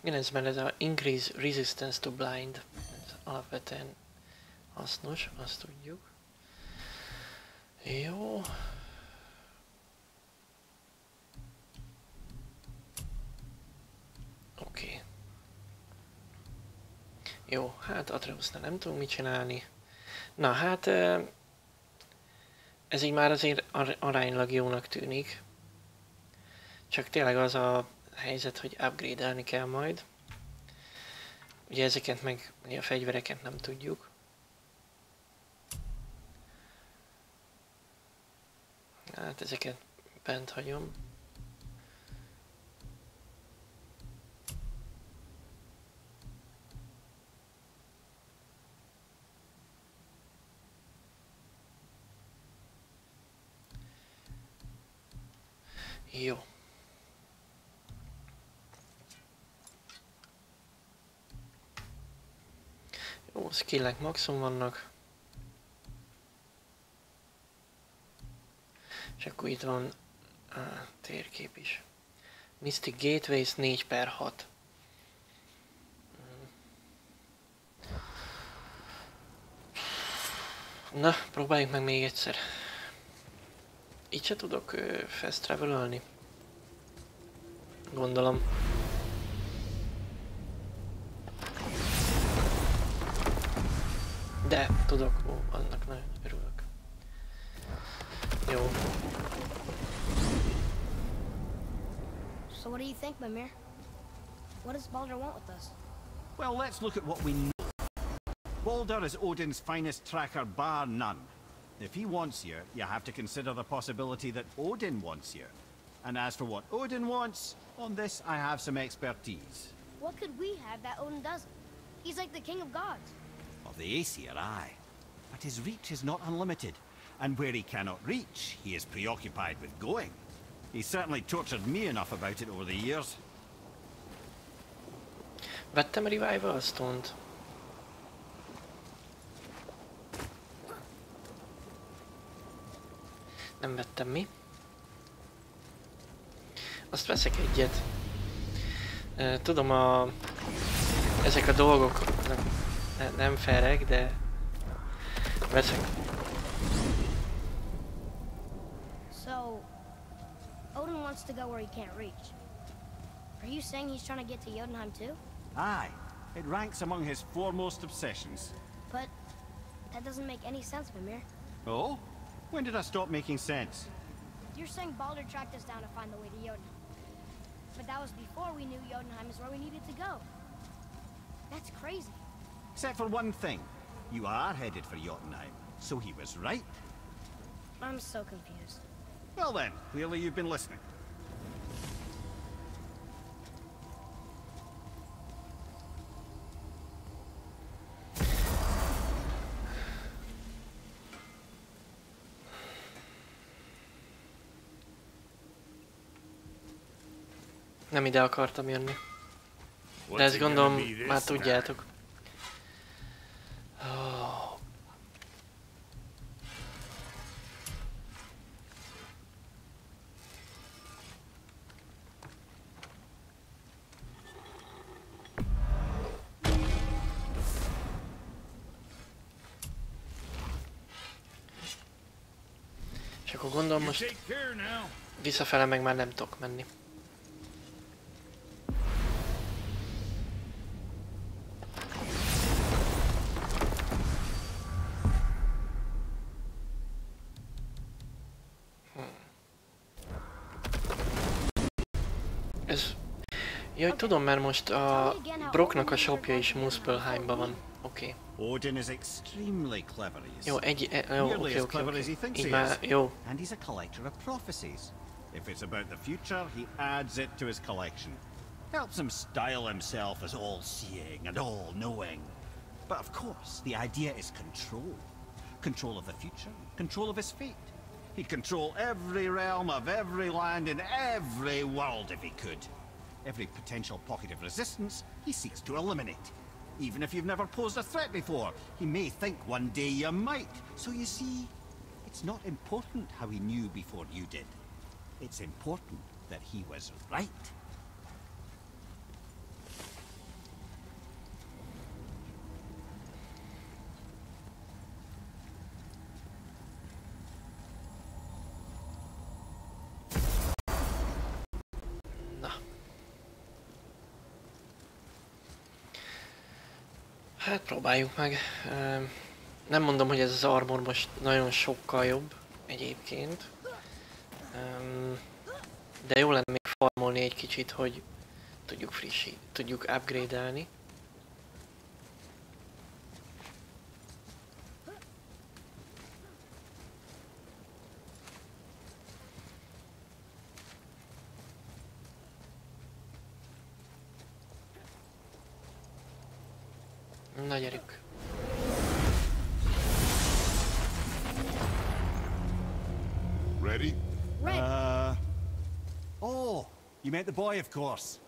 Igen, ez mert ez a Increase Resistance to Blind. Ez alapvetően hasznos, azt tudjuk. Jó. Oké. Okay. Jó, hát Atreusnál nem tudunk mit csinálni. Na hát, ez így már azért ar- aránylag jónak tűnik. Csak tényleg az a helyzet, hogy upgrade-elni kell majd. Ugye ezeket meg, a fegyvereket nem tudjuk. Hát ezeket bent hagyom. Jó. Jó, skillek maximum vannak. És akkor itt van a térkép is. Mystic Gateways 4 per 6. Na, próbáljuk meg még egyszer. Így se tudok ö, fast travelölni. Gondolom. De, tudok, ó, annak nagyon örülök. Jó, So what do you think, Mimir? What does Baldur want with us? Well, let's look at what we know. Baldur is Odin's finest tracker bar none. If he wants you, you have to consider the possibility that Odin wants you. And as for what Odin wants, on this I have some expertise. What could we have that Odin doesn't? He's like the king of gods. Of the Aesir, aye. But his reach is not unlimited. And where he cannot reach, he is preoccupied with going. He's certainly tortured me enough about it over the years. vettem Revival Stone-t. Nem vettem mi. Azt veszek egyet. Tudom a... Ezek a dolgok nem, ne- nem ferek, de... Veszek. So, Odin wants to go where he can't reach. Are you saying he's trying to get to Jotunheim too? Aye, it ranks among his foremost obsessions. But that doesn't make any sense, Mimir. Oh? When did I stop making sense? You're saying Baldur tracked us down to find the way to Jotunheim. But that was before we knew Jotunheim is where we needed to go. That's crazy. Except for one thing. You are headed for Jotunheim, so he was right. I'm so confused. Well then, clearly you've been listening. Nem ide akartam jönni. De What's ezt gondolom be this már time? tudjátok. Visszafele meg már nem tudok menni. Ez... Jaj, tudom, mert most a Brocknak a shopja is Muspelheimban van. Oké. Okay. Odin is extremely clever. Jó, egy... e- Nearly oké, as oké, clever as he thinks he is. Jó. And he's a collector of prophecies. If it's about the future, he adds it to his collection. Helps him style himself as all-seeing and all-knowing. But of course, the idea is control. Control of the future, control of his fate. He'd control every realm of every land in every world if he could. Every potential pocket of resistance, he seeks to eliminate. Even if you've never posed a threat before, he may think one day you might. So you see, it's not important how he knew before you did. It's important that he was right. Hát próbáljuk meg. Nem mondom, hogy ez az armor most nagyon sokkal jobb egyébként. De jó lenne még farmolni egy kicsit, hogy tudjuk frissít, tudjuk upgrade-elni. Na gyerünk. Ready? Red, Uh. Oh, you meant the boy, of course.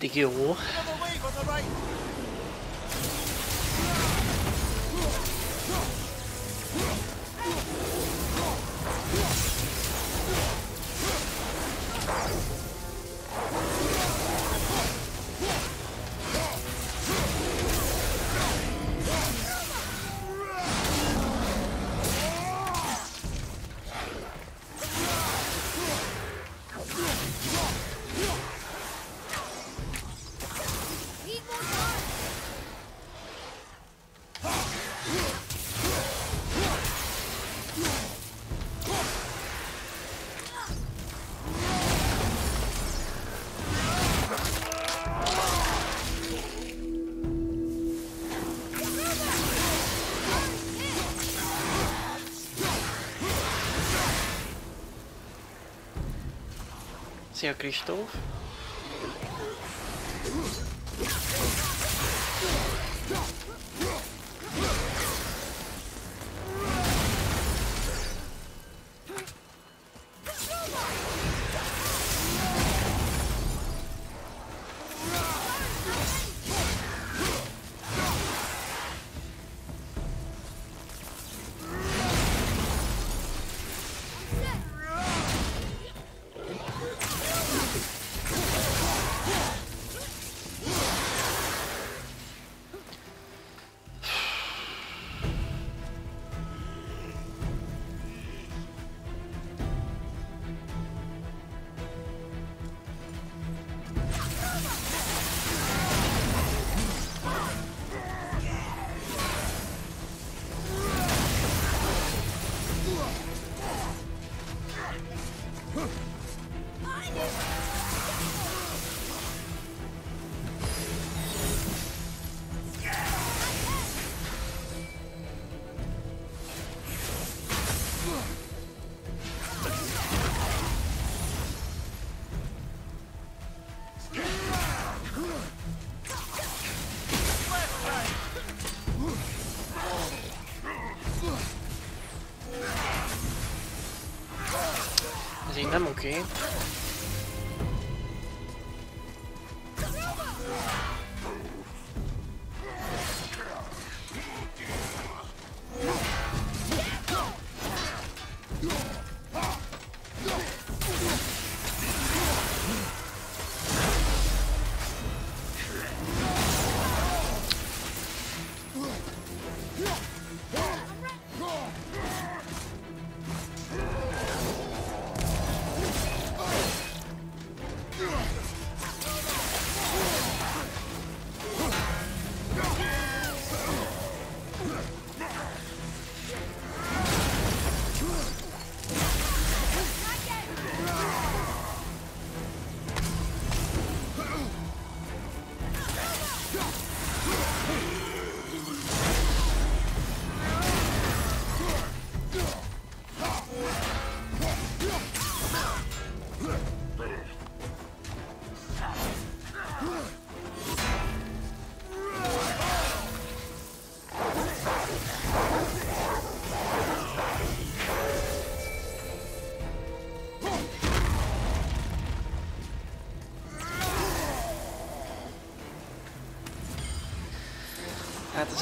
地球。Szia Kristóf! Ez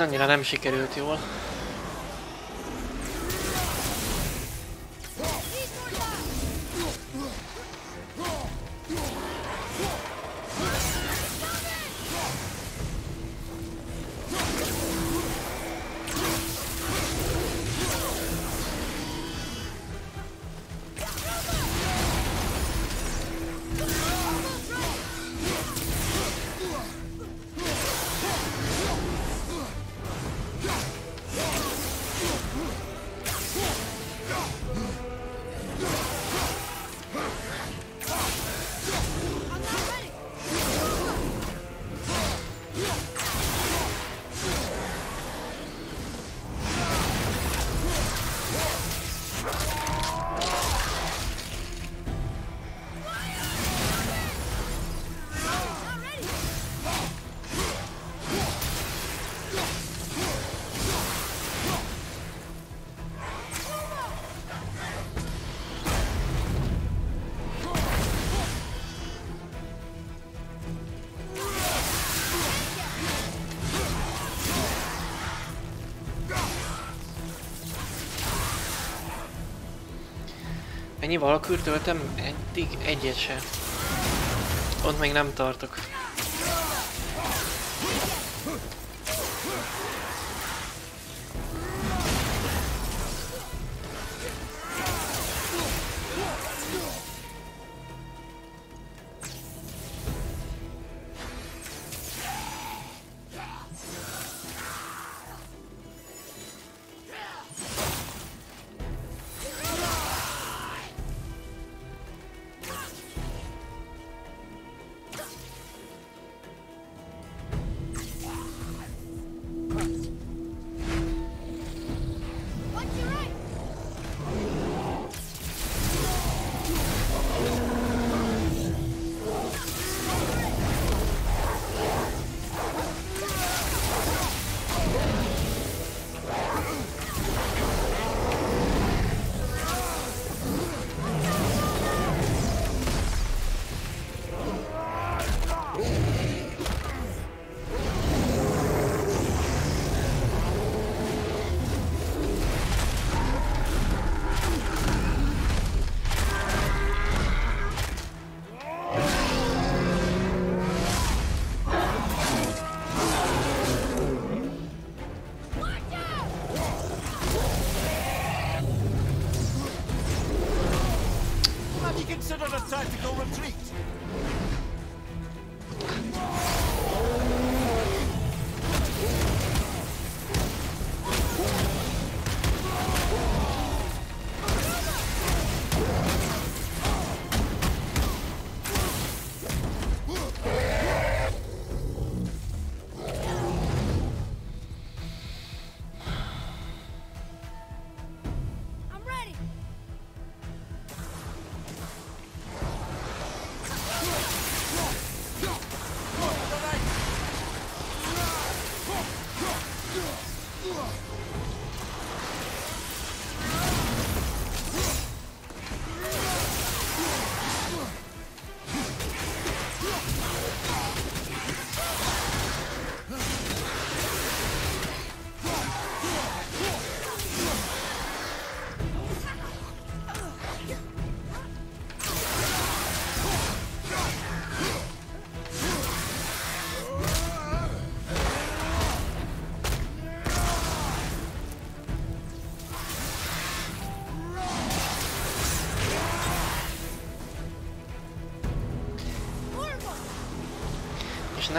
ez annyira nem sikerült jól. Ennyi valakűrt töltem? Eddig egyet se. Ott még nem tartok.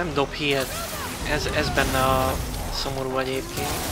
Nem dob híjat. Ez, ez benne a szomorú egyébként.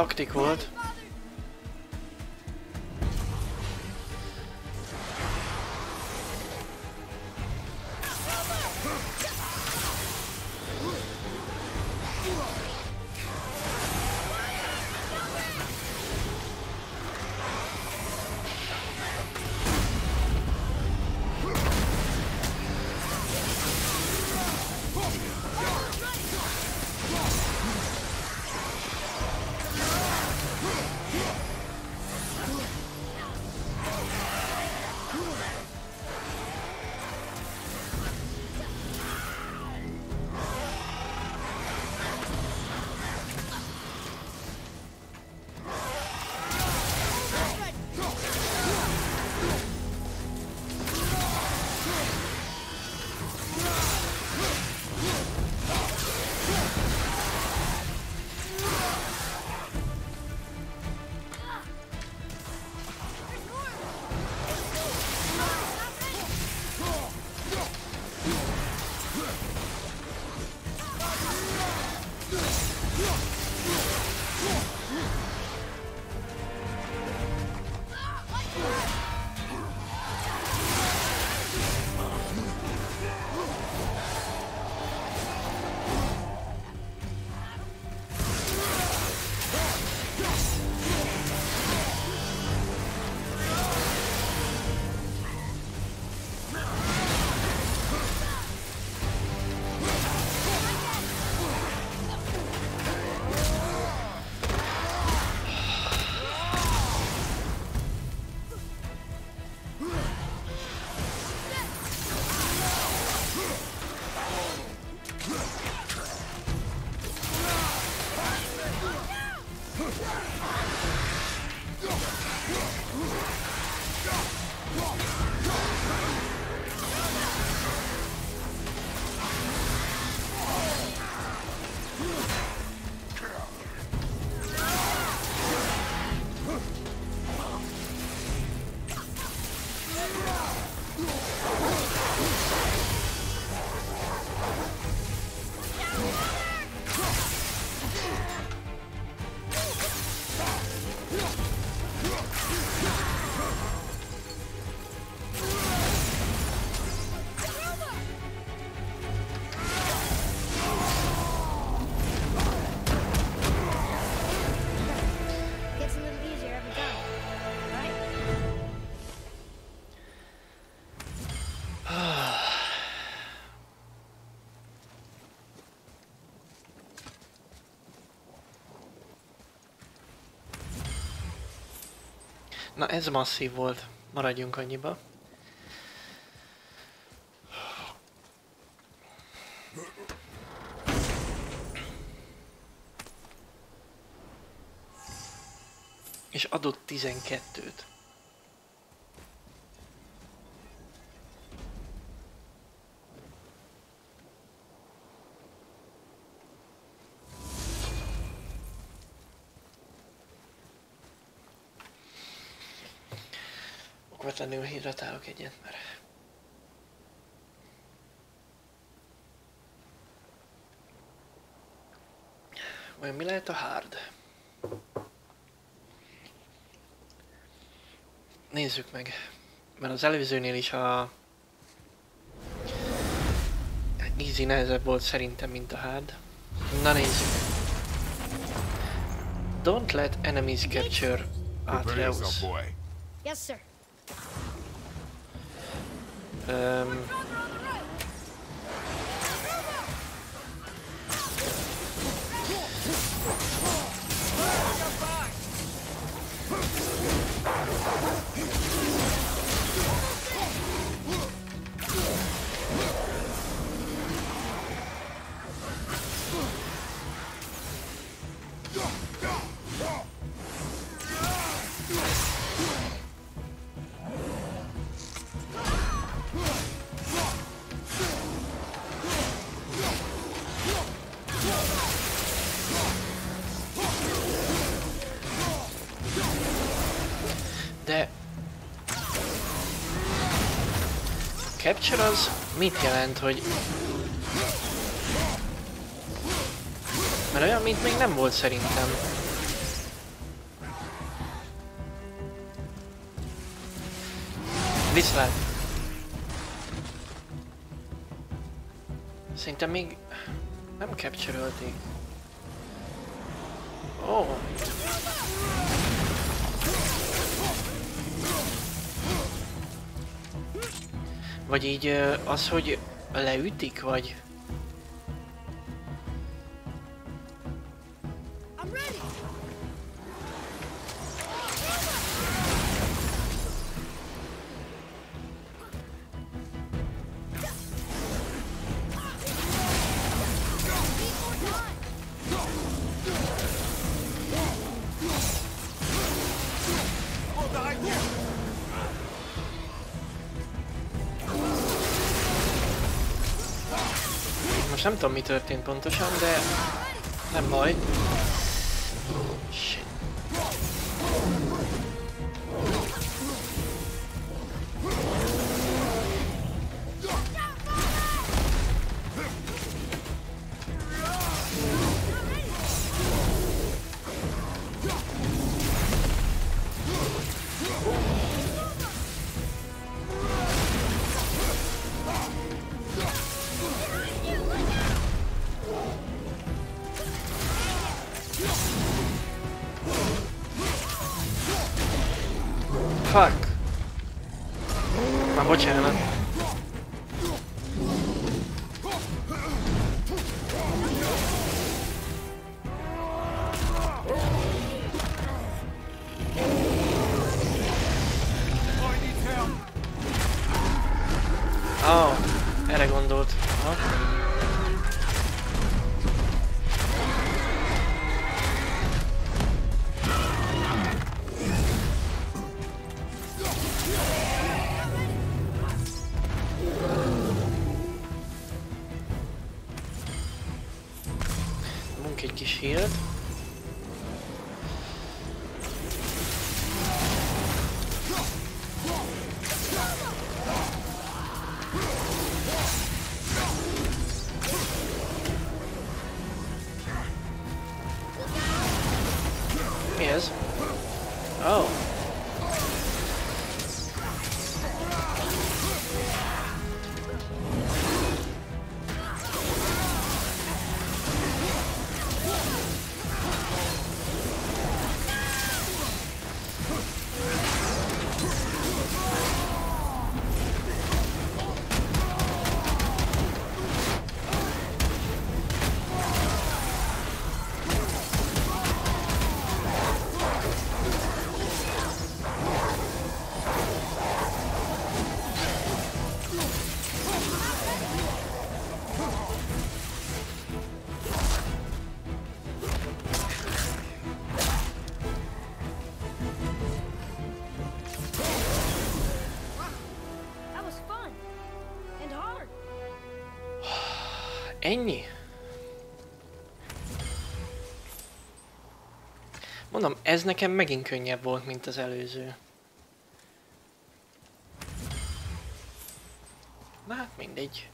Taktik volt. Na ez masszív volt. Maradjunk annyiba. És adott 12-t. Okvetlenül hidratálok egyet, mert... Vajon mi lehet a hard? Nézzük meg. Mert az előzőnél is a... Easy nehezebb volt szerintem, mint a hard. Na nézzük. Don't let enemies capture Atreus. Yes, sir. Um, Fracture az mit jelent, hogy... Mert olyan, mint még nem volt szerintem. Viszlát! Szerintem még nem capture -ölték. Vagy így az, hogy leütik, vagy... tudom mi történt pontosan, de nem baj. Mondom, ez nekem megint könnyebb volt, mint az előző. Hát mindegy.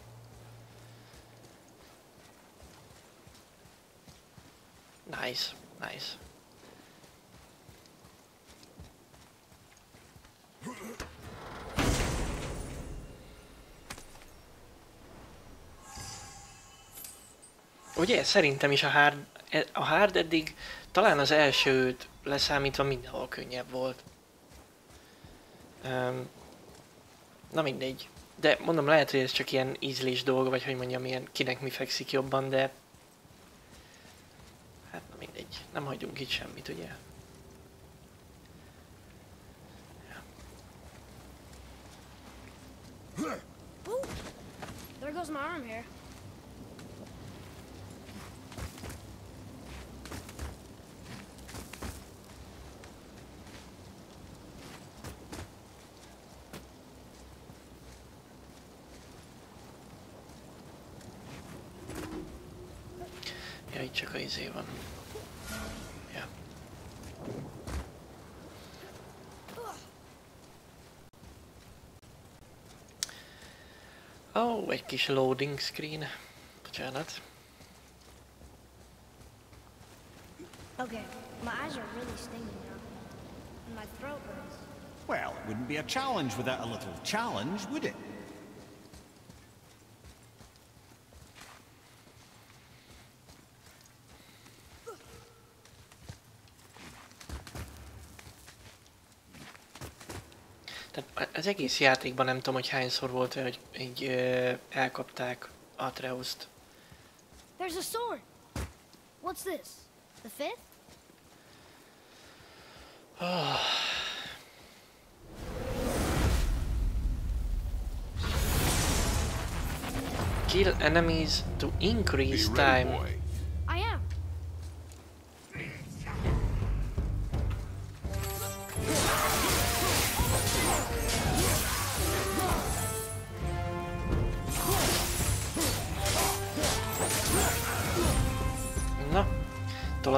Nice, nice. Ugye, szerintem is a hard, a hard eddig talán az elsőt leszámítva mindenhol könnyebb volt. Um, na mindegy. De mondom, lehet, hogy ez csak ilyen ízlés dolga, vagy hogy mondjam, ilyen kinek mi fekszik jobban, de... Hát na mindegy. Nem hagyunk itt semmit, ugye? Oh, egy kis loading screen. Bocsánat. Okay, my eyes are really stinging now. And my throat hurts. Well, it Wouldn't be a challenge without a little challenge, would it? Az egész játékban nem tudom, hogy hányszor volt olyan, hogy így ö, elkapták Atreuszt. There's a sword. What's this? The fifth? Kill enemies to increase time.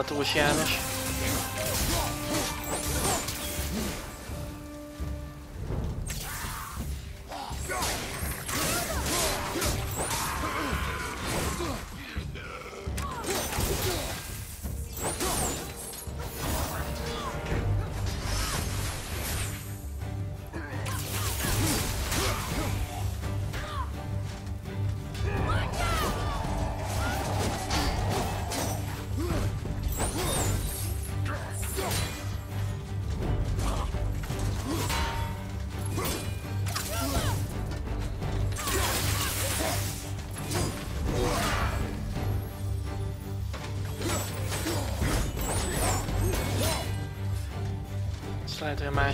Tolatós János.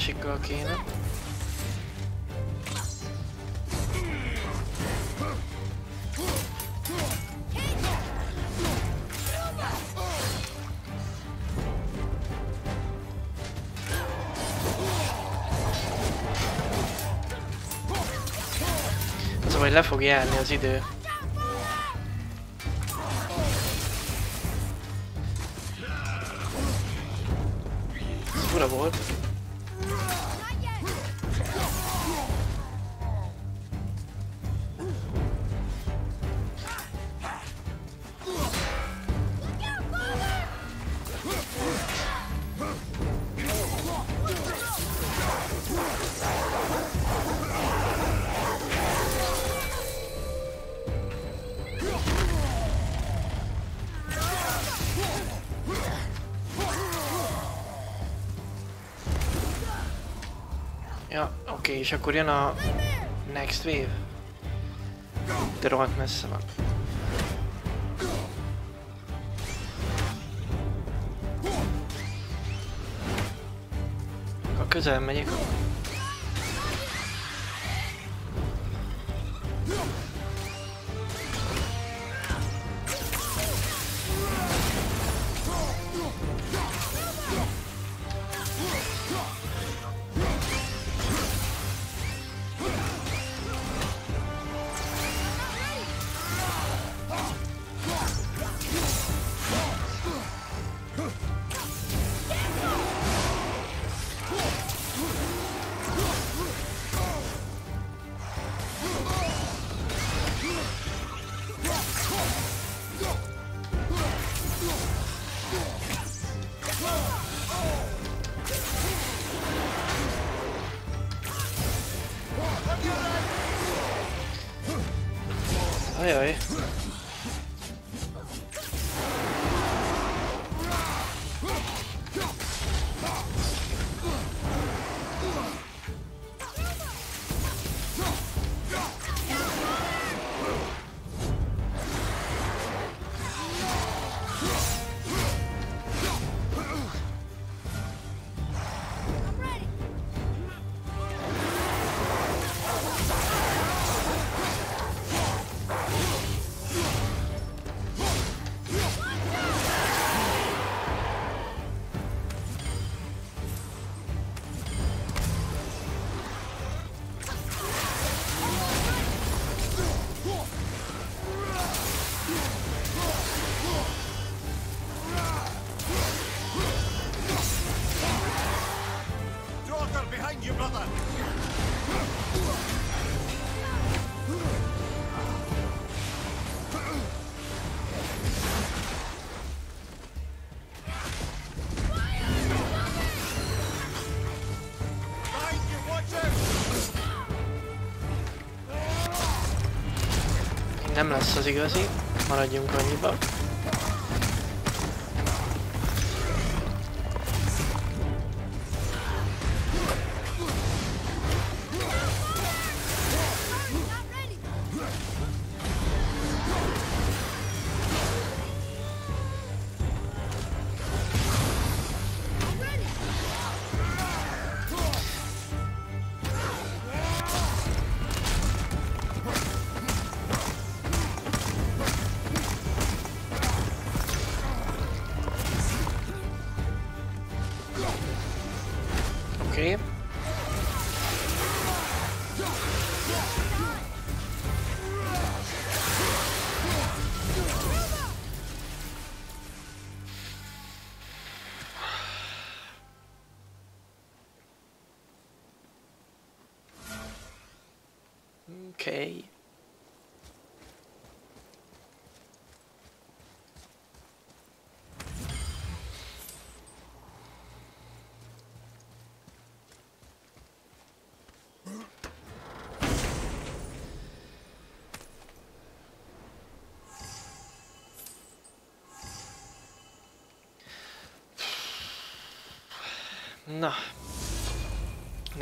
Másikkal kéne. Hogy le fog járni az idő. És akkor jön a next wave. De rohadt messze van. Ha közel megyek, Ajaj. Nem lesz az igazi, maradjunk annyiba.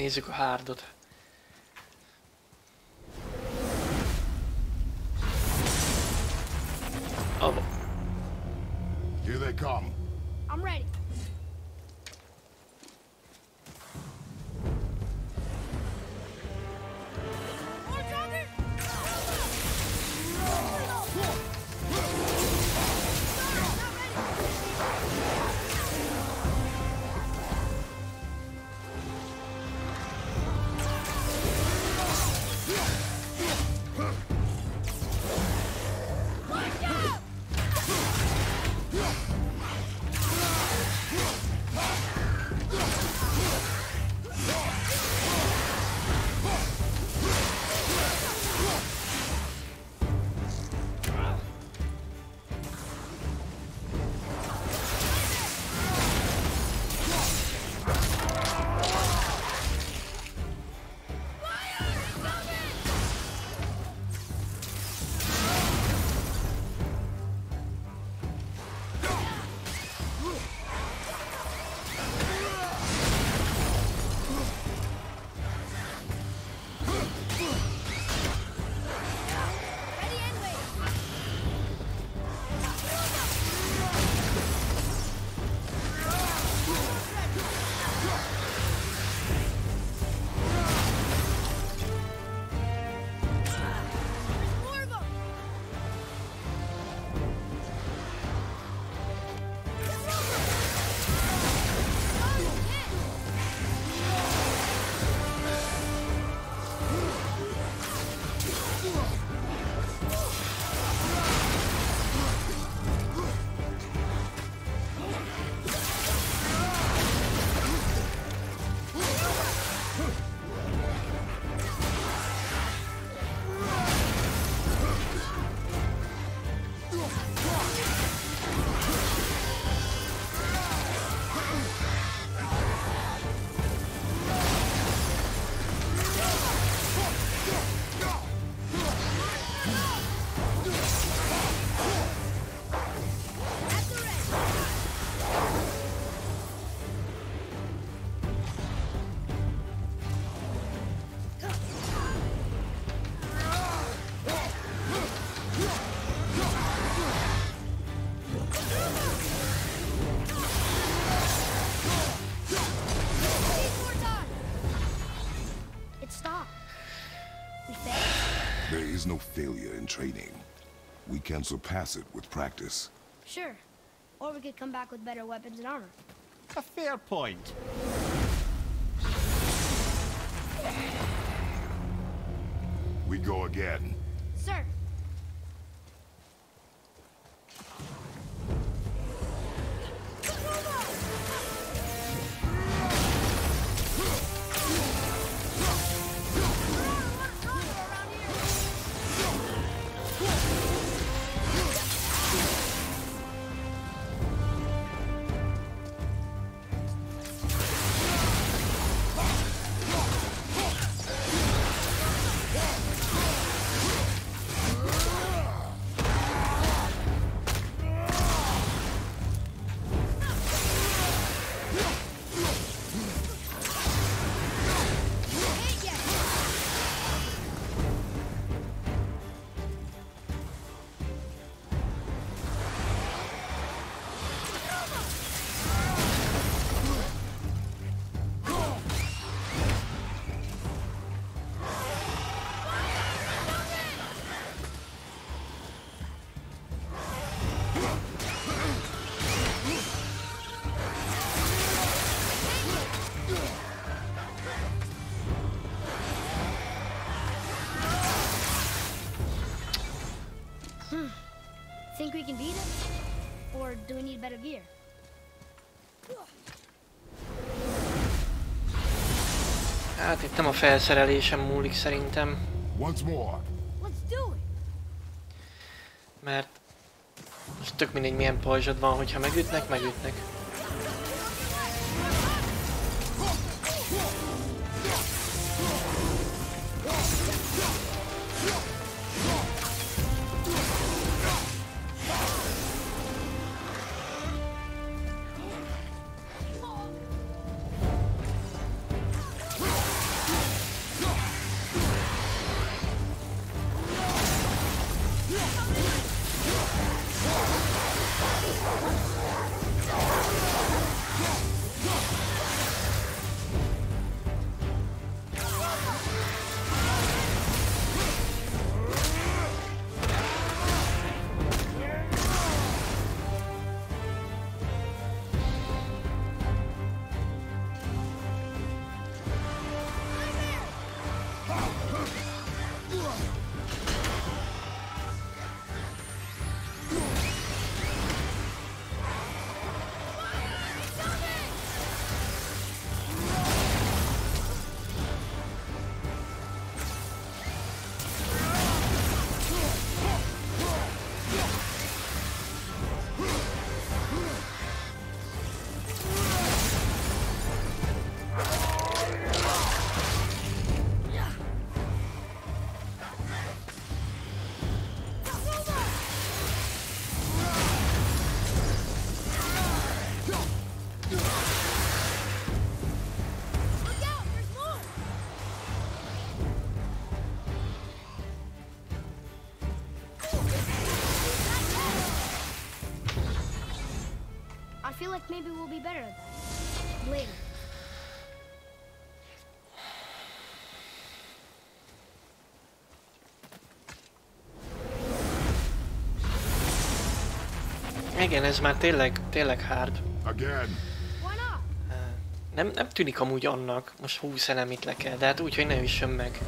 Nézzük a hárdot. Is no failure in training. We can surpass it with practice. Sure. Or we could come back with better weapons and armor. A fair point. We can beat it? Or do we need better gear? Hát itt nem a felszerelésem múlik szerintem, Once more. Let's do it! mert most tök mindegy milyen pajzsod van, hogyha megütnek, megütnek. Igen, ez már tényleg, tényleg hard. Nem, nem tűnik amúgy annak, most 20 elemit le kell, de hát úgy, hogy ne üssön meg.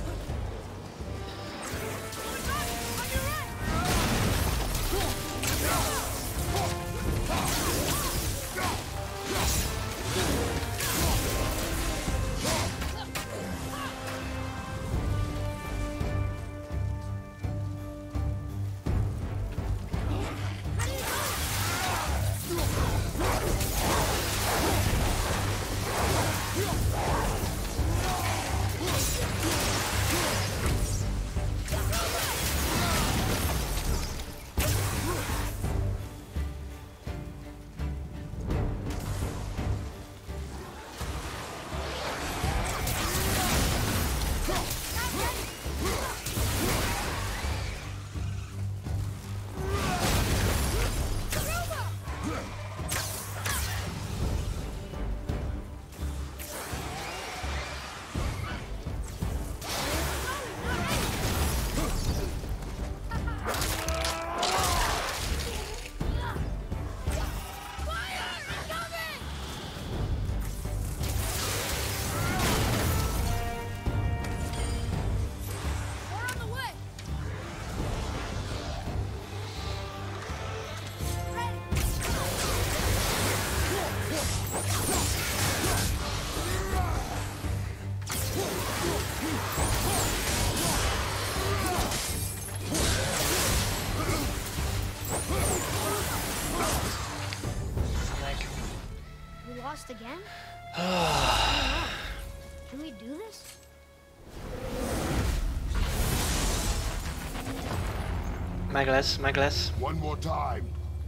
Meg lesz, meg lesz. One more time.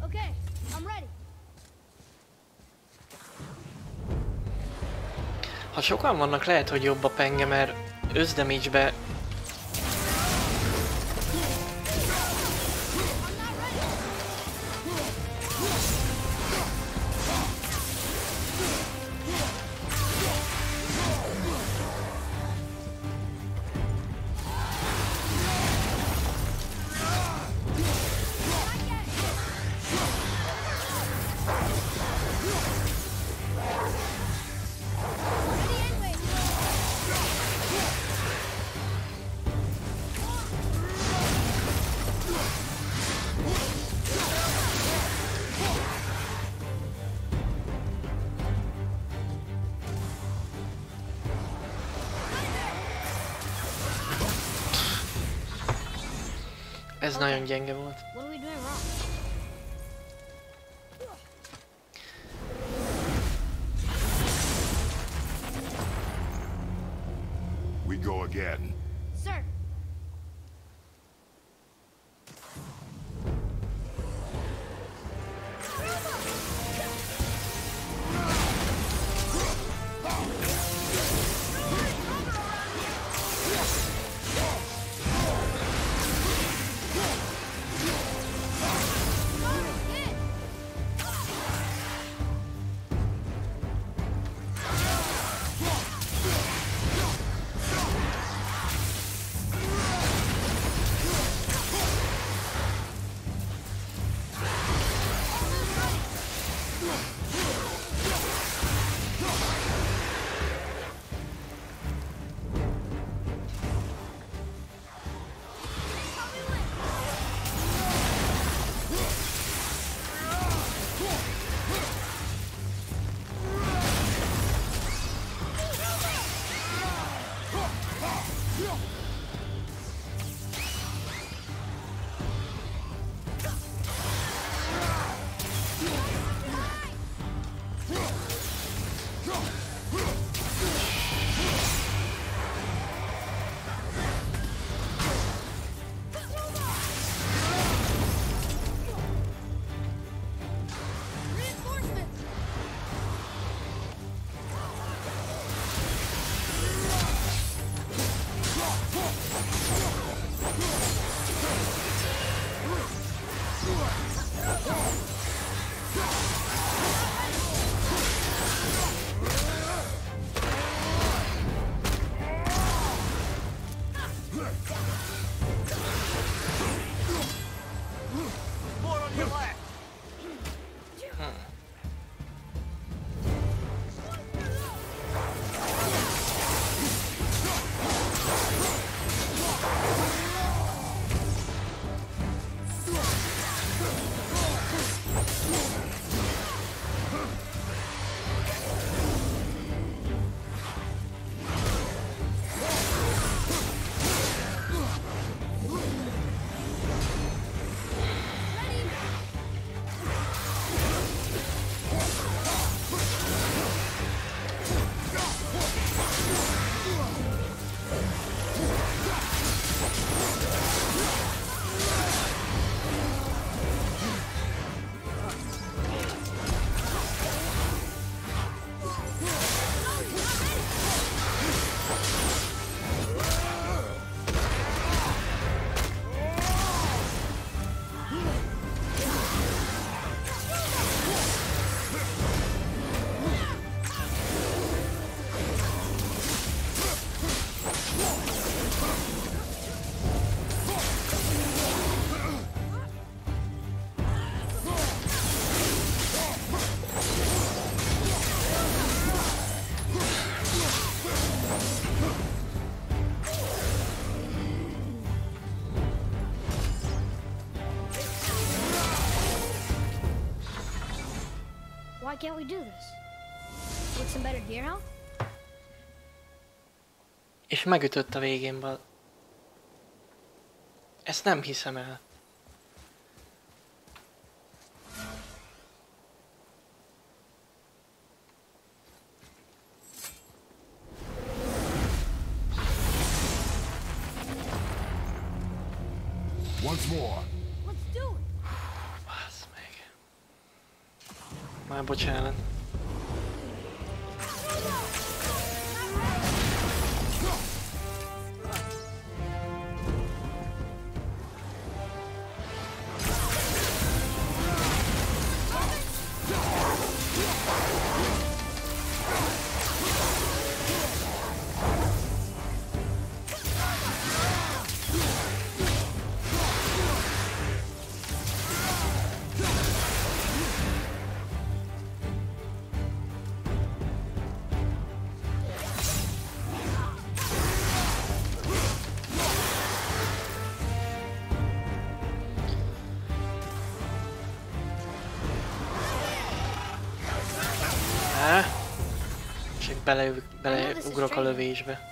Okay, I'm ready. Ha sokan vannak, lehet, hogy jobb a penge, mert özdemage-be Ez Okay. nagyon Why can't we do this? Get some better gear health? És megütött a végén, bal. Ezt nem hiszem el. Így bele, beleugrok a lövésbe.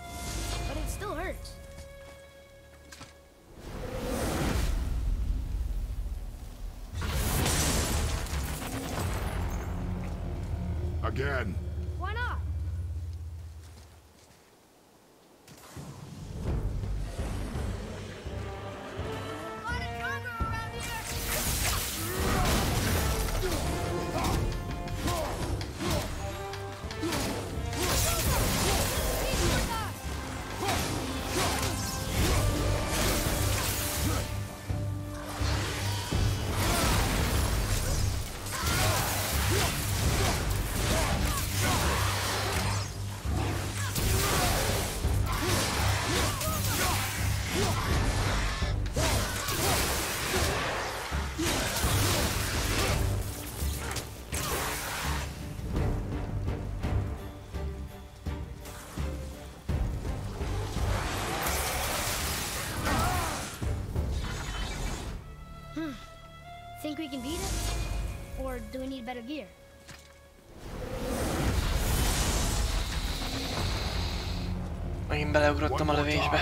We can beat it? Or do we need better gear? Megint beleugrottam a lövésbe.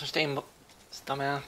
Ezt most én basztam el. We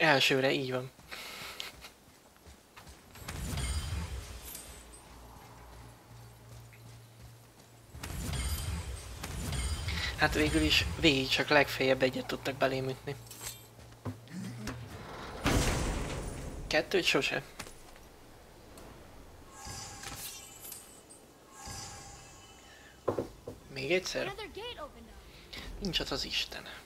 Elsőre így van. Hát végül is végig csak legfeljebb egyet tudtak belém ütni. Kettőt sose. Még egyszer? Nincs az az Isten.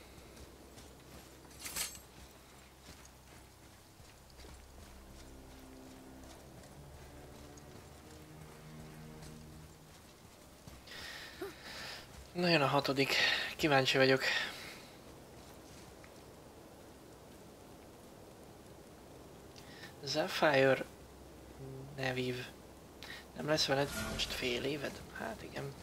Na jön a hatodik. Kíváncsi vagyok. Zephyr nevív. Nem lesz veled most fél éved? Hát igen.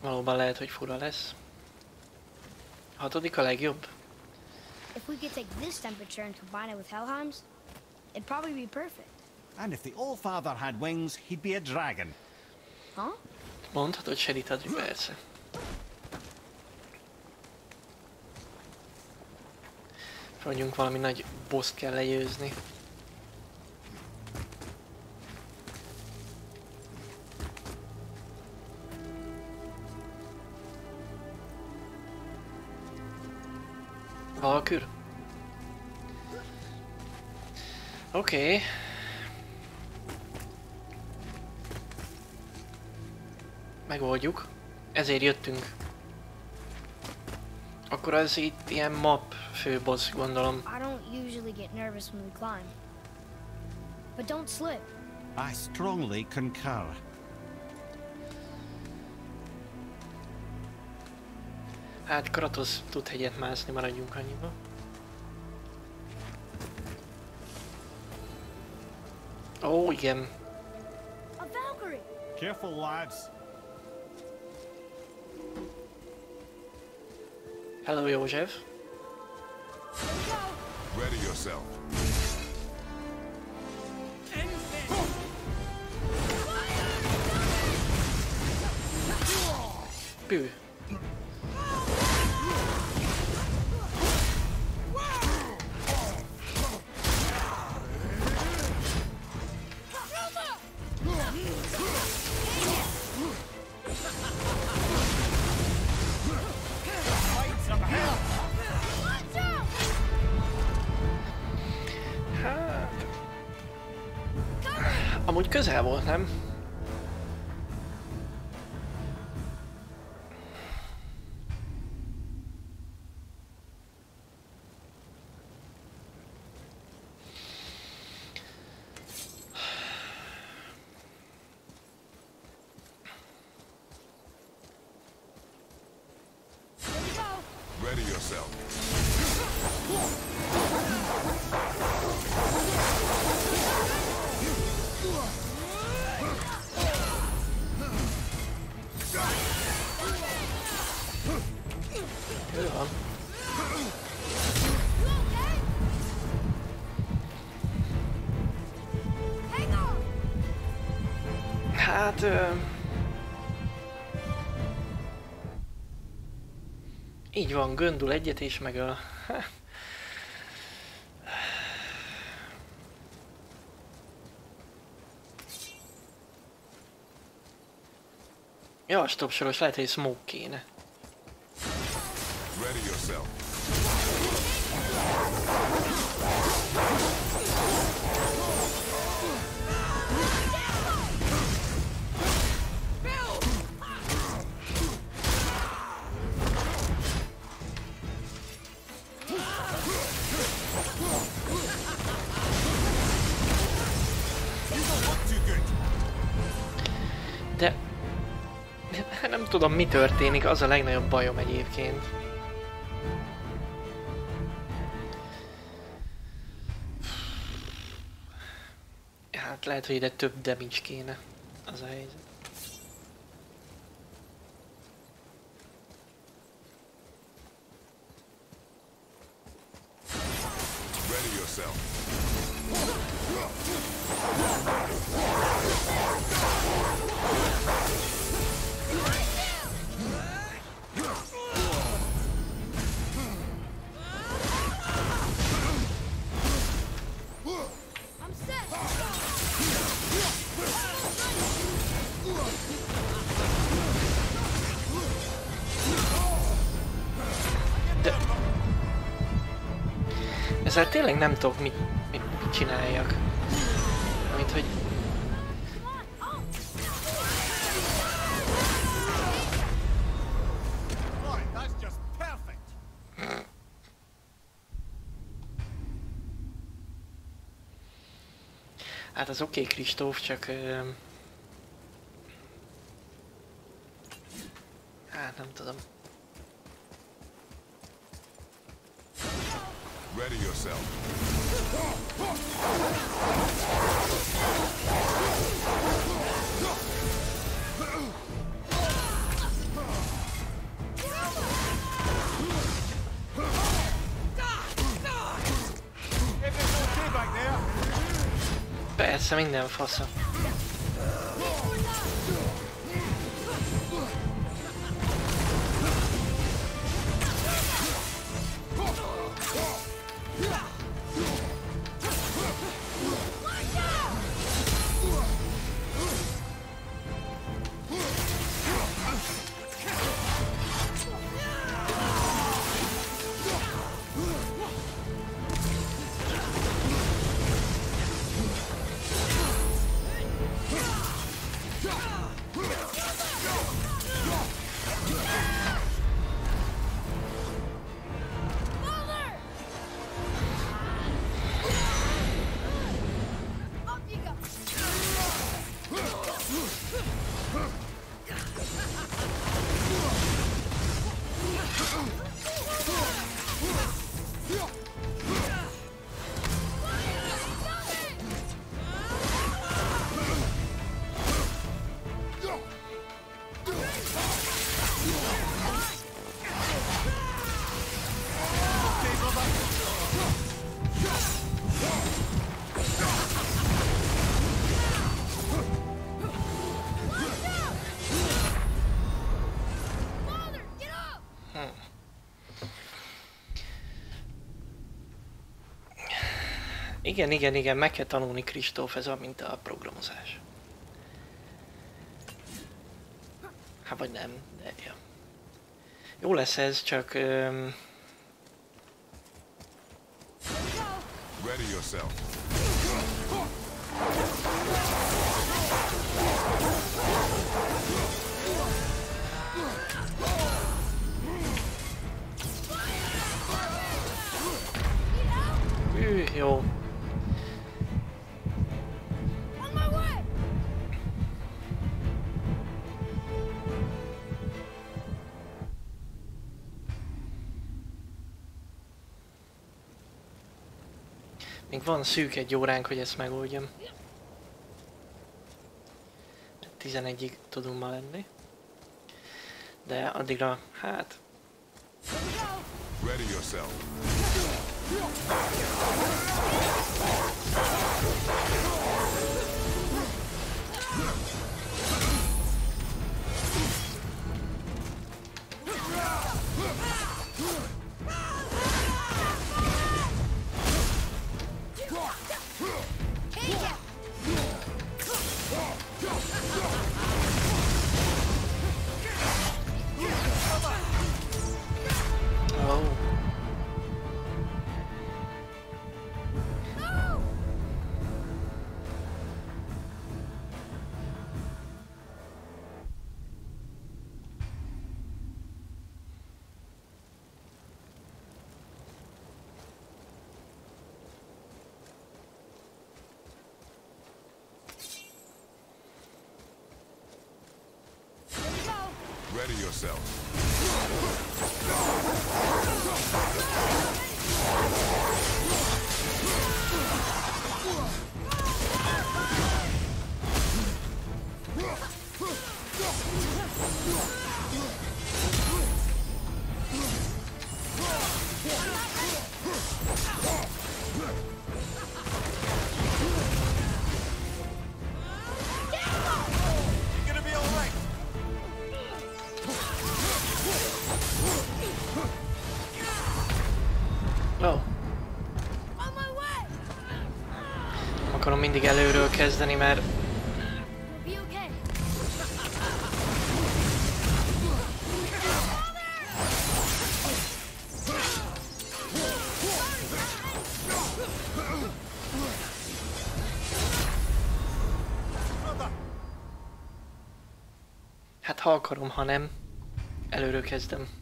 Valóban lehet, hogy fura lesz. Hatodik a legjobb? If we could take this temperature and combine it with Helheim's, it'd probably be perfect. And if the Allfather had wings, he'd be a dragon. Huh? Mondhatod, segítadni persze. Vagyunk valami nagy boss kell legyőzni. Valkür? Oké. Okay. Megoldjuk. Ezért jöttünk. Akkor az itt ilyen map főboss, gondolom. I don't usually get nervous when we climb. But don't slip. I strongly concur. Hát Kratos tud hegyet mászni, maradjunk annyiba. Ó, igen. A Valkyrie! Careful, lads. Hello József. Ready yourself. Pű. Hát... Ö... Így van, göndul egyet és meg a... Ja, stop soros, lehet, hogy smoke kéne. Tudom, mi történik, az a legnagyobb bajom egyébként. Hát lehet, hogy ide több damage kéne. Az a helyzet. Nem tudok mit, mit, mit csináljak. Mint hogy... Hát az oké okay, Kristóf, csak... Ö... Persze, minden fasza. Igen, igen, igen, meg kell tanulni Kristóf, ez a, mint a programozás. Hát vagy nem, de ja. Jó lesz ez, csak... Um, Ready yourself. Van szűk egy óránk, hogy ezt megoldjam. 11-ig tudunk ma lenni. De addigra, hát, Ready yourself. Mindig előről kezdeni, mert hát ha akarom, ha nem, előről kezdem.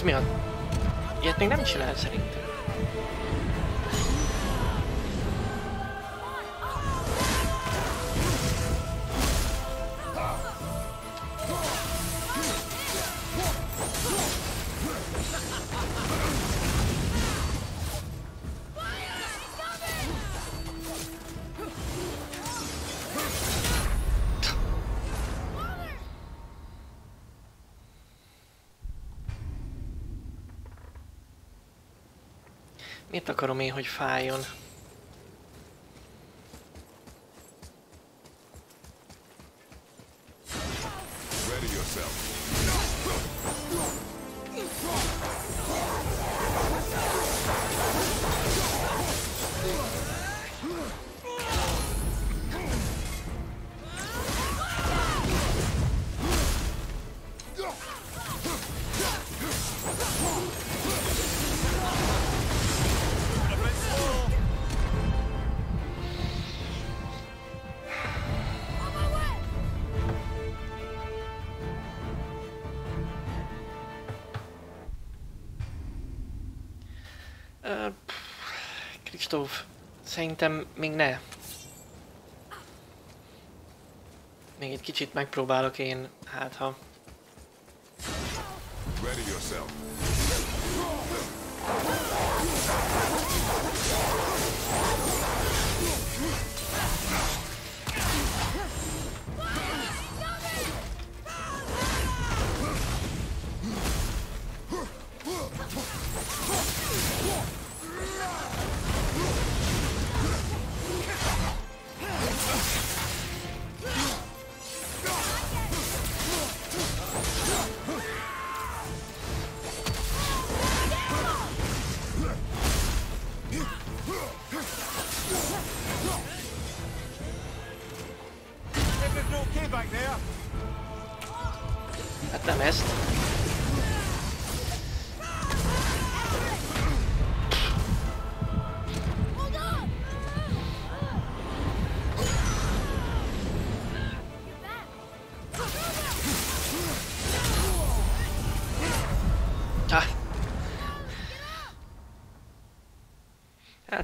Ez mi. Ilyet még nem csinál szerintem. Miért akarom én, hogy fájjon? Egy kicsit megpróbálok én, hát ha...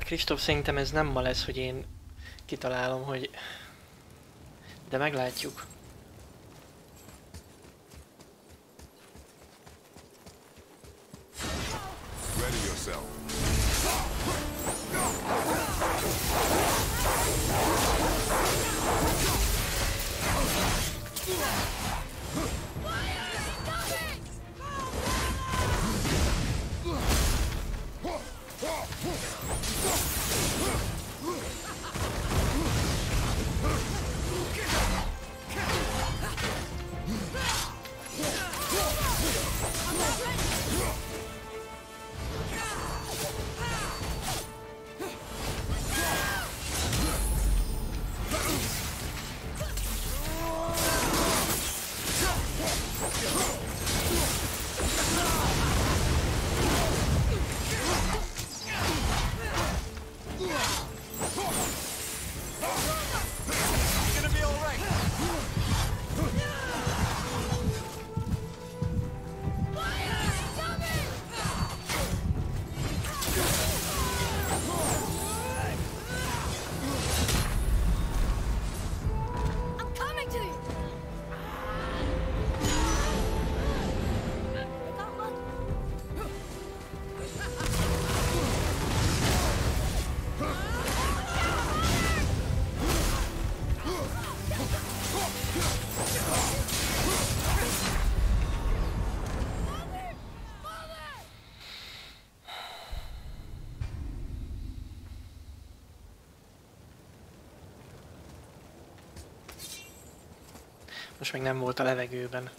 Kristóf, szerintem ez nem ma lesz, hogy én kitalálom, hogy... De meglátjuk. Még nem volt a levegőben.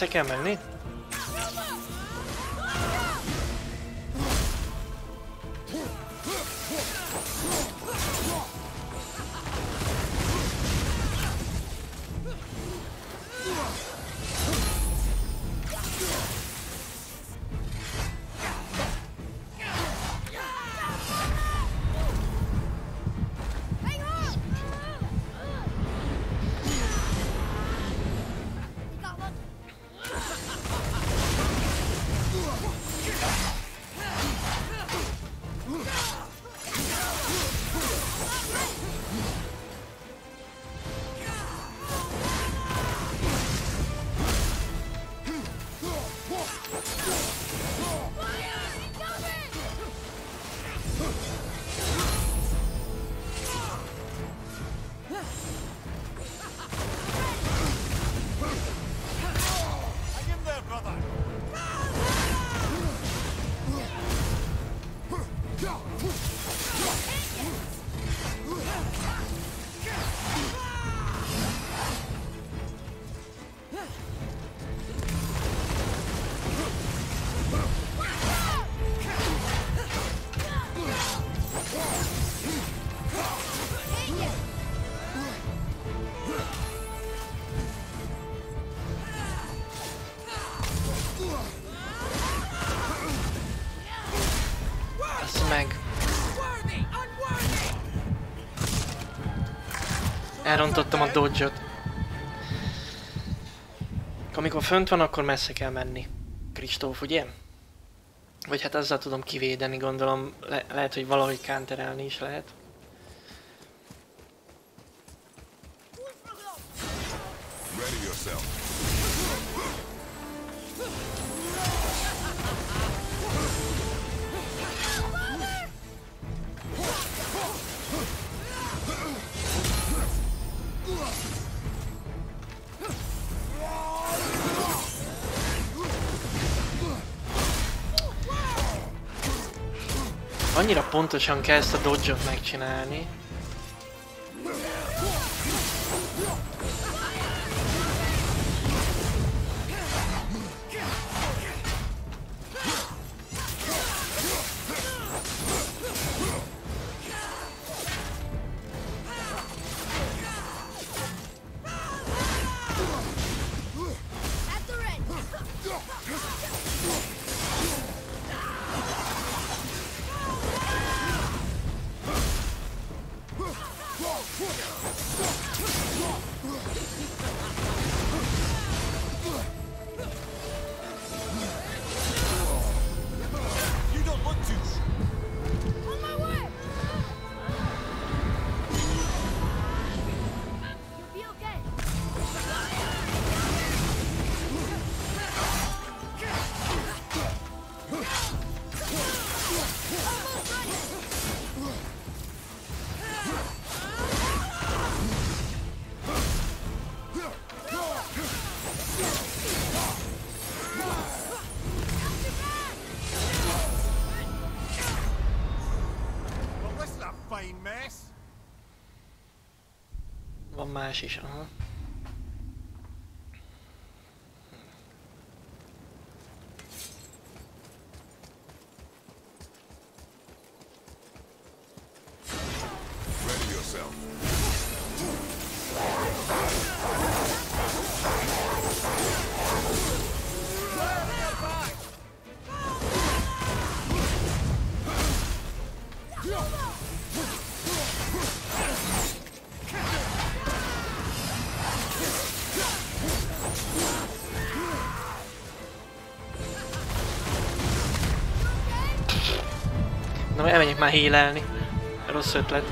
Messze kell menni? Elrontottam a dodge-ot. Amikor fönt van, akkor messze kell menni. Kristóf, ugye? Vagy hát azzal tudom kivédeni, gondolom. Le- lehet, hogy valahogy counterelni is lehet. Pontosan kell ezt a dodge-ot megcsinálni. Van más már hílelni. Rossz ötlet.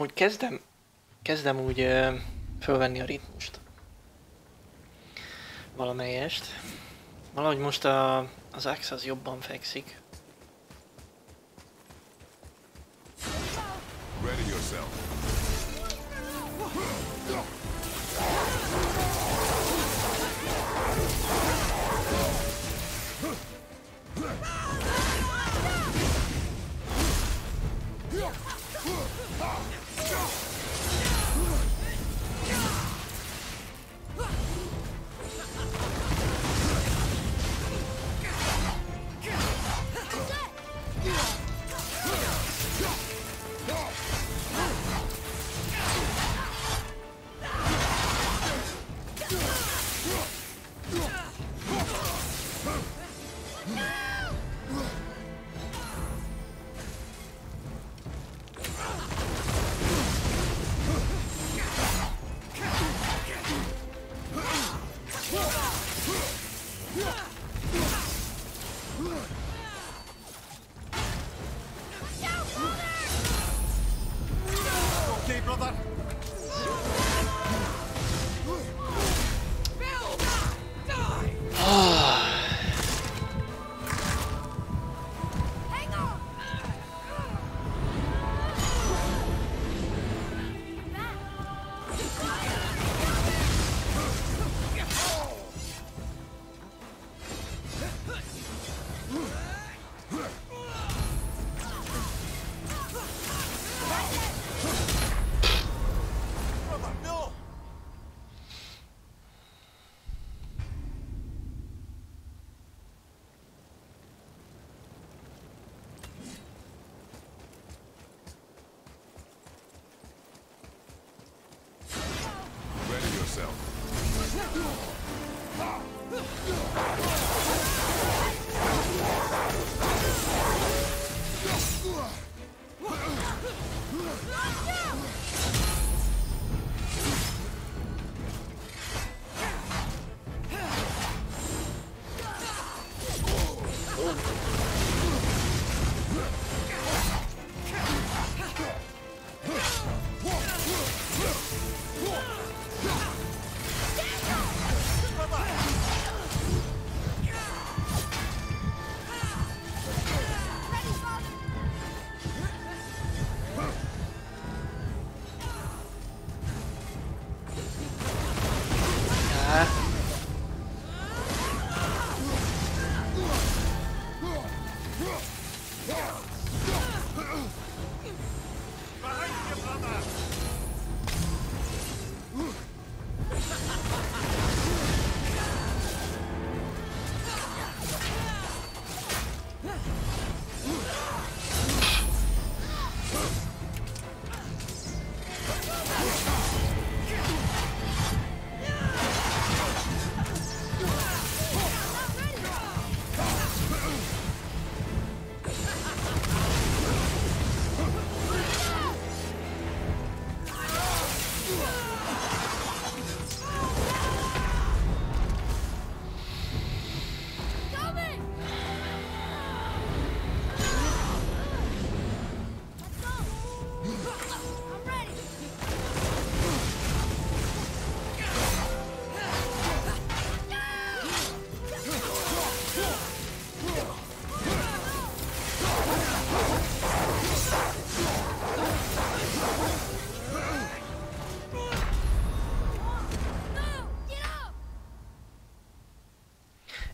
Amúgy kezdem, kezdem úgy ö, fölvenni a ritmust. Valamelyest. Valahogy most a, az Axe az jobban fekszik. Ready yourself.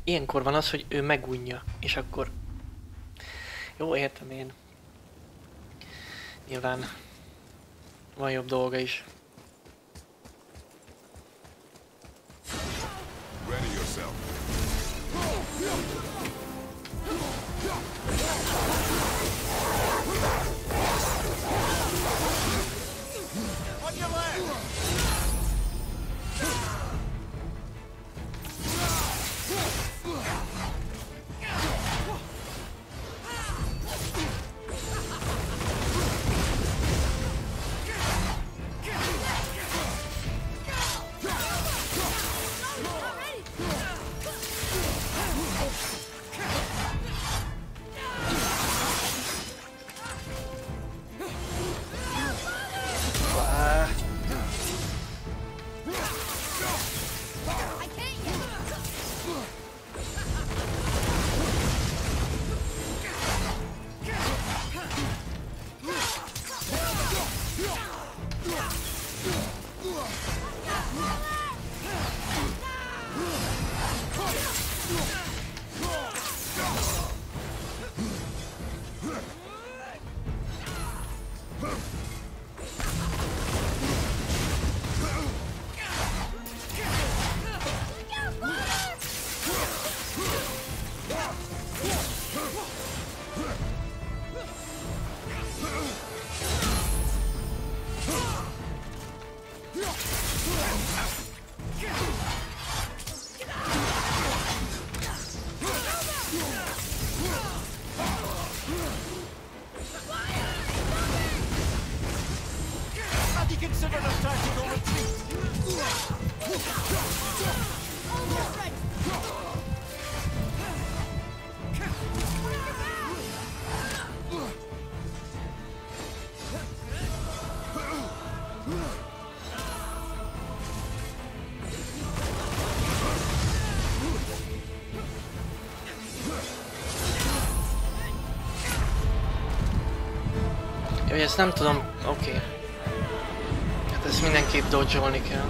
Ilyenkor van az, hogy ő megunja, és akkor... Jó, értem én. Nyilván van jobb dolga is. Jó, ezt nem tudom, oké. Okay. Hát ezt mindenképp dodge kell.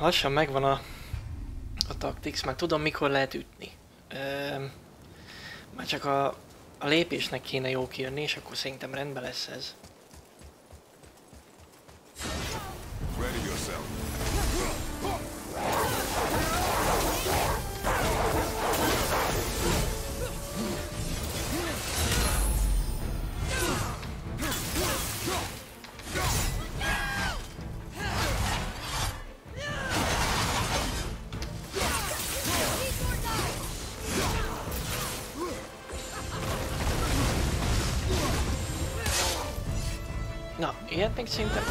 Lassan megvan a, a tactics, már tudom mikor lehet ütni. Üm, már csak a, a lépésnek kéne jó kijönni, és akkor szerintem rendben lesz ez. Na, ilyet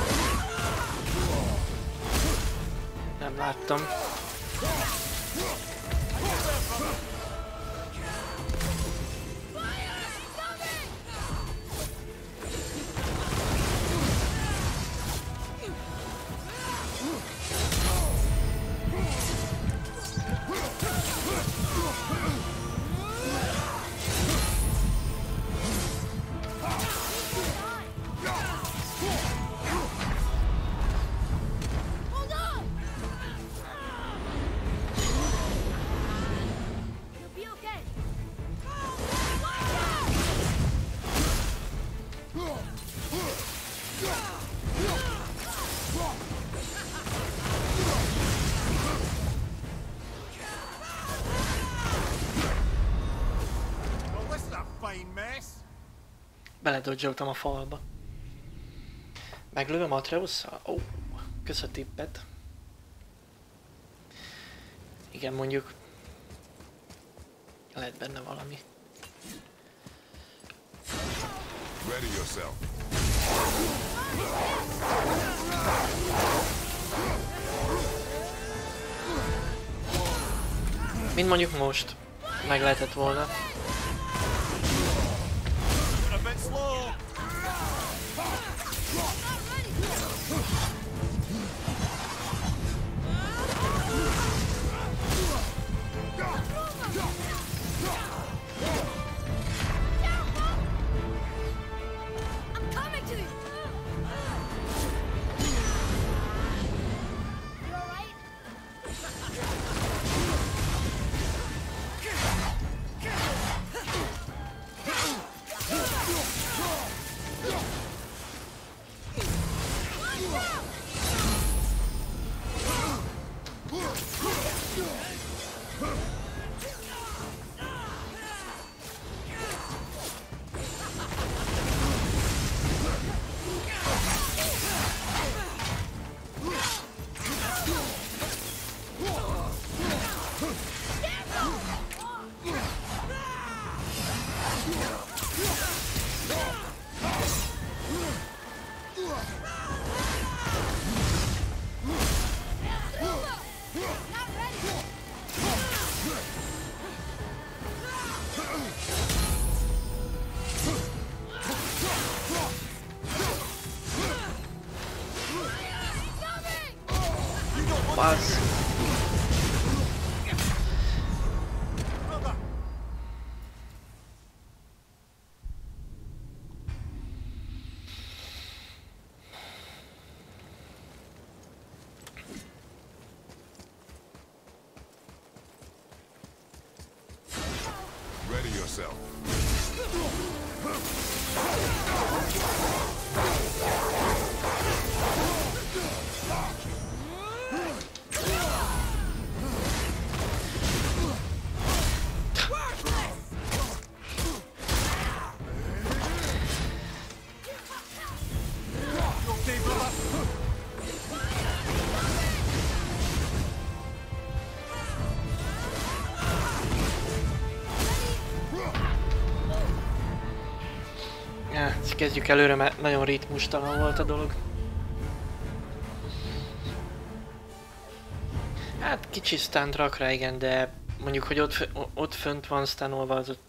Beledodzsoltam a falba. Meglövöm Atreusszal? Ó, oh, kösz a tippet. Igen, mondjuk... Lehet benne valami. Ready yourself. Mint mondjuk most. Meg lehetett volna. Kezdjük előre, mert nagyon ritmustalan volt a dolog. Hát kicsi stunt rak rá, igen, de mondjuk, hogy ott, ott fönt van stanolva, az ott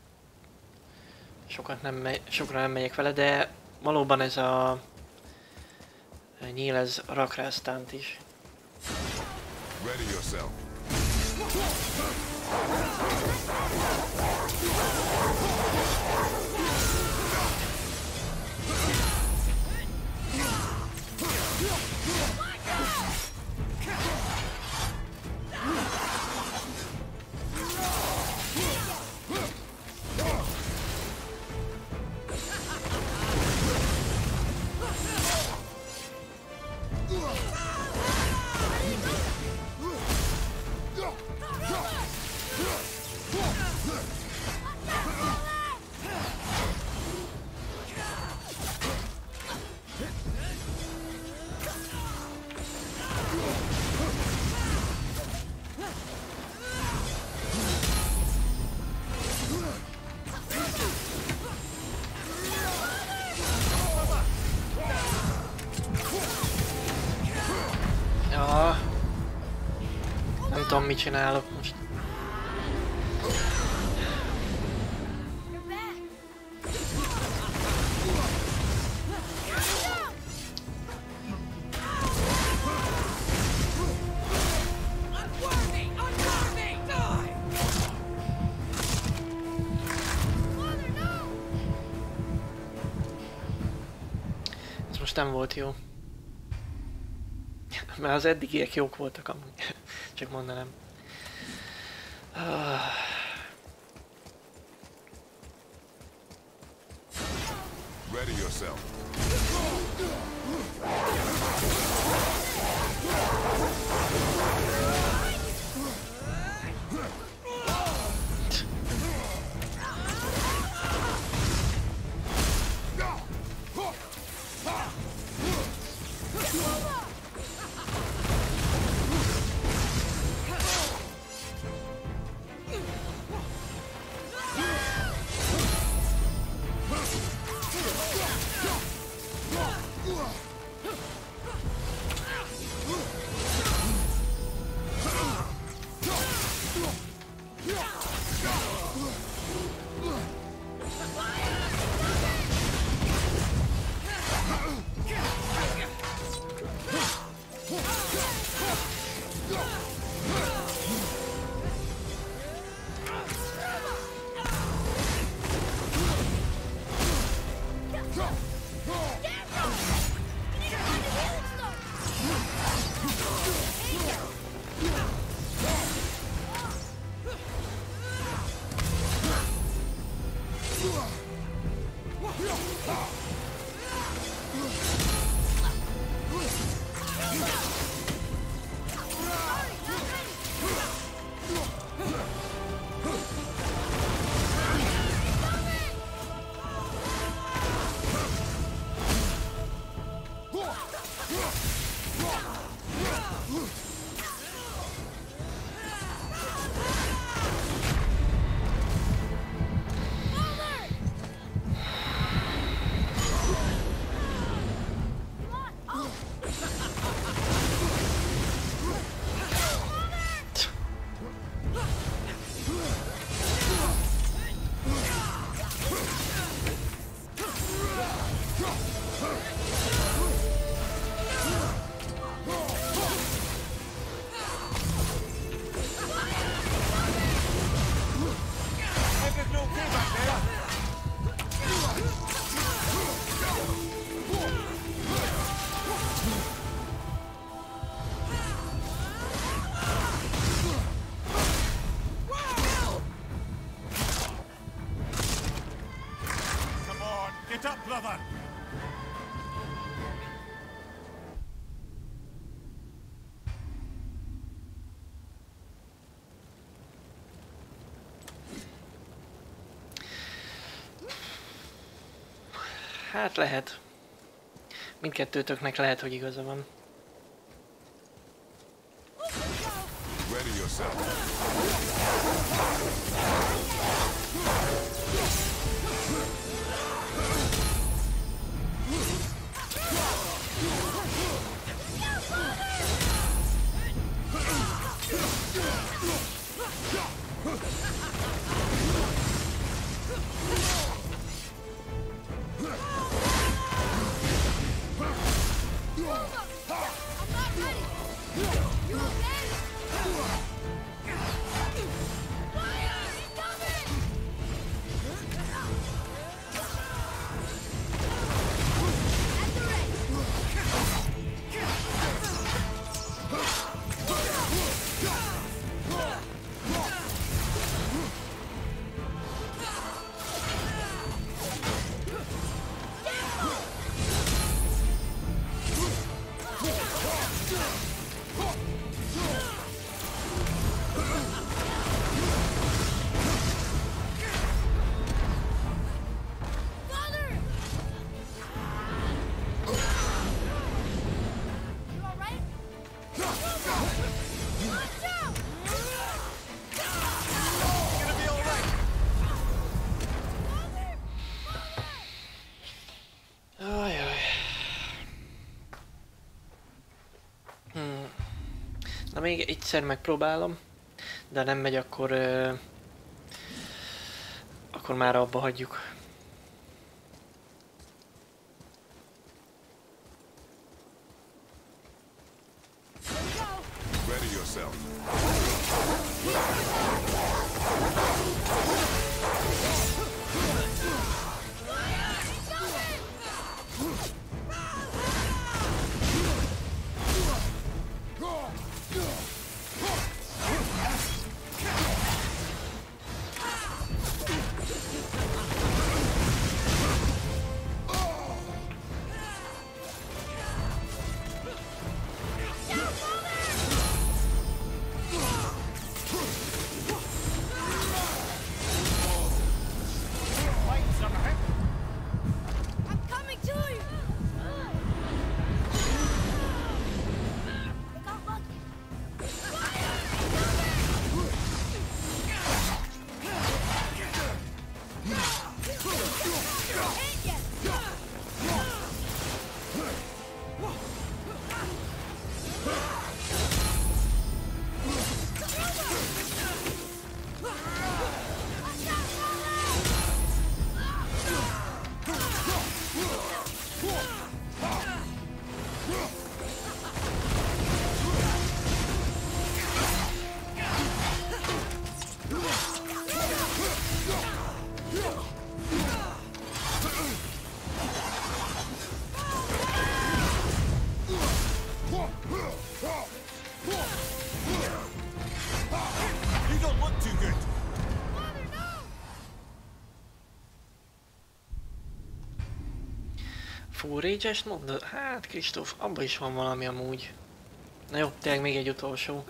sokat nem megy, sokra nem megyek vele, de valóban ez a nyíl ez rak rá stunt is. Ready yourself. Mit csinálok most. Ez most nem volt jó. Mert az eddigiek jók voltak amúgy. Csak mondanám. Ah, Hát lehet. Mindkettőtöknek lehet, hogy igaza van. Na még egyszer megpróbálom, de nem megy, akkor... Ö, akkor már abba hagyjuk. Full rage mondod? Hát Kristóf, abban is van valami amúgy. Na jó, tényleg még egy utolsó.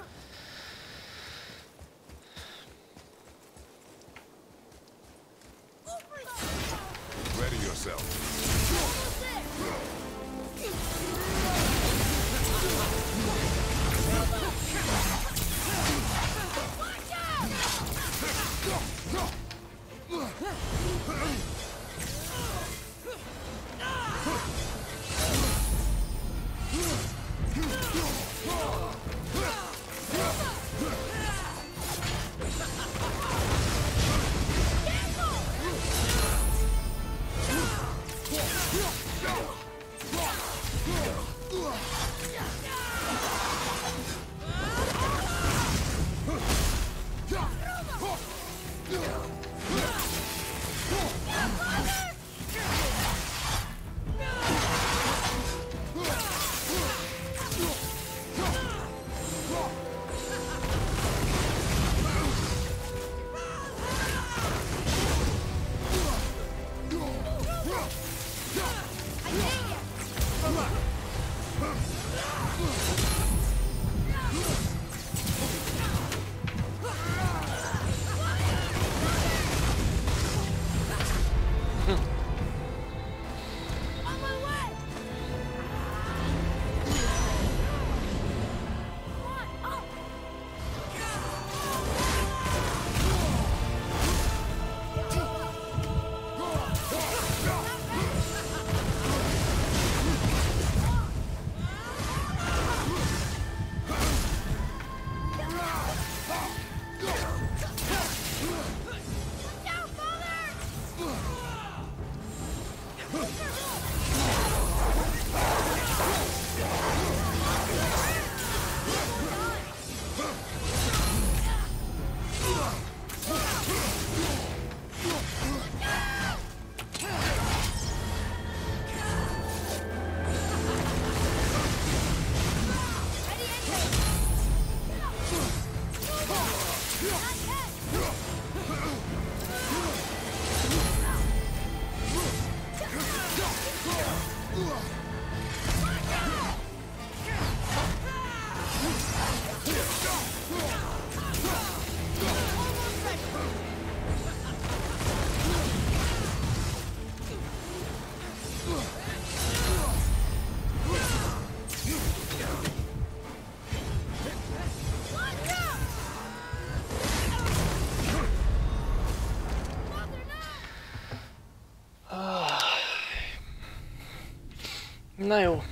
Na jó.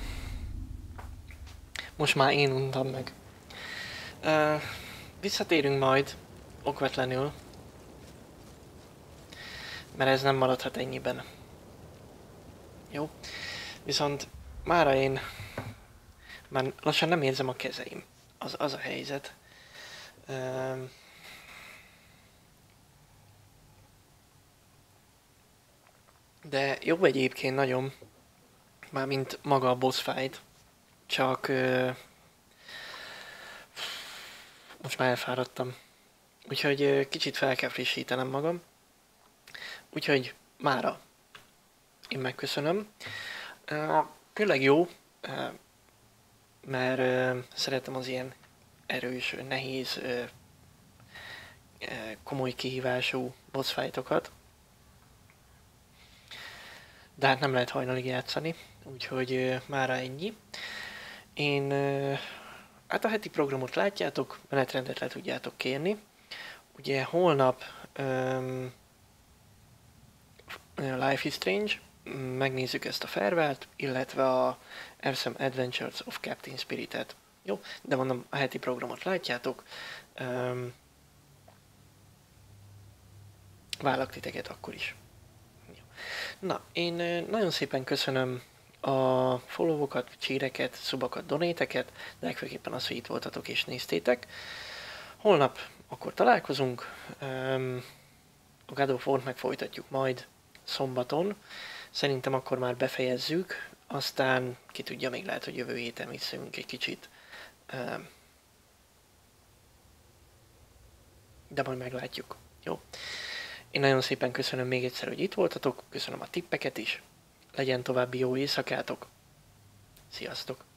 Most már én untam meg. Uh, visszatérünk majd, okvetlenül. Mert ez nem maradhat ennyiben. Jó? Viszont mára én már lassan nem érzem a kezeim. Az, az a helyzet. Uh, de jobb egyébként nagyon, Mármint maga a boss fight. Csak... Ö, most már elfáradtam. Úgyhogy ö, kicsit fel kell frissítenem magam. Úgyhogy mára én megköszönöm. Ö, tényleg jó, ö, mert ö, szeretem az ilyen erős, nehéz, ö, komoly kihívású boss. De hát nem lehet hajnalig játszani, úgyhogy mára ennyi. Én, hát a heti programot látjátok, menetrendet le tudjátok kérni. Ugye holnap um, Life is Strange, megnézzük ezt a Farewell-t, illetve a Awesome Adventures of Captain Spirit-et. Jó, de mondom, a heti programot látjátok. Um, vállak titeket akkor is. Na, én nagyon szépen köszönöm a followokat, csíreket, szubakat, donéteket, de legfőképpen az, hogy itt voltatok és néztétek. Holnap akkor találkozunk, a God of War-t meg folytatjuk majd szombaton. Szerintem akkor már befejezzük, aztán ki tudja, még lehet, hogy jövő héten visszajövünk egy kicsit. De majd meglátjuk. Jó. Én nagyon szépen köszönöm még egyszer, hogy itt voltatok, köszönöm a tippeket is. Legyen további jó éjszakátok. Sziasztok!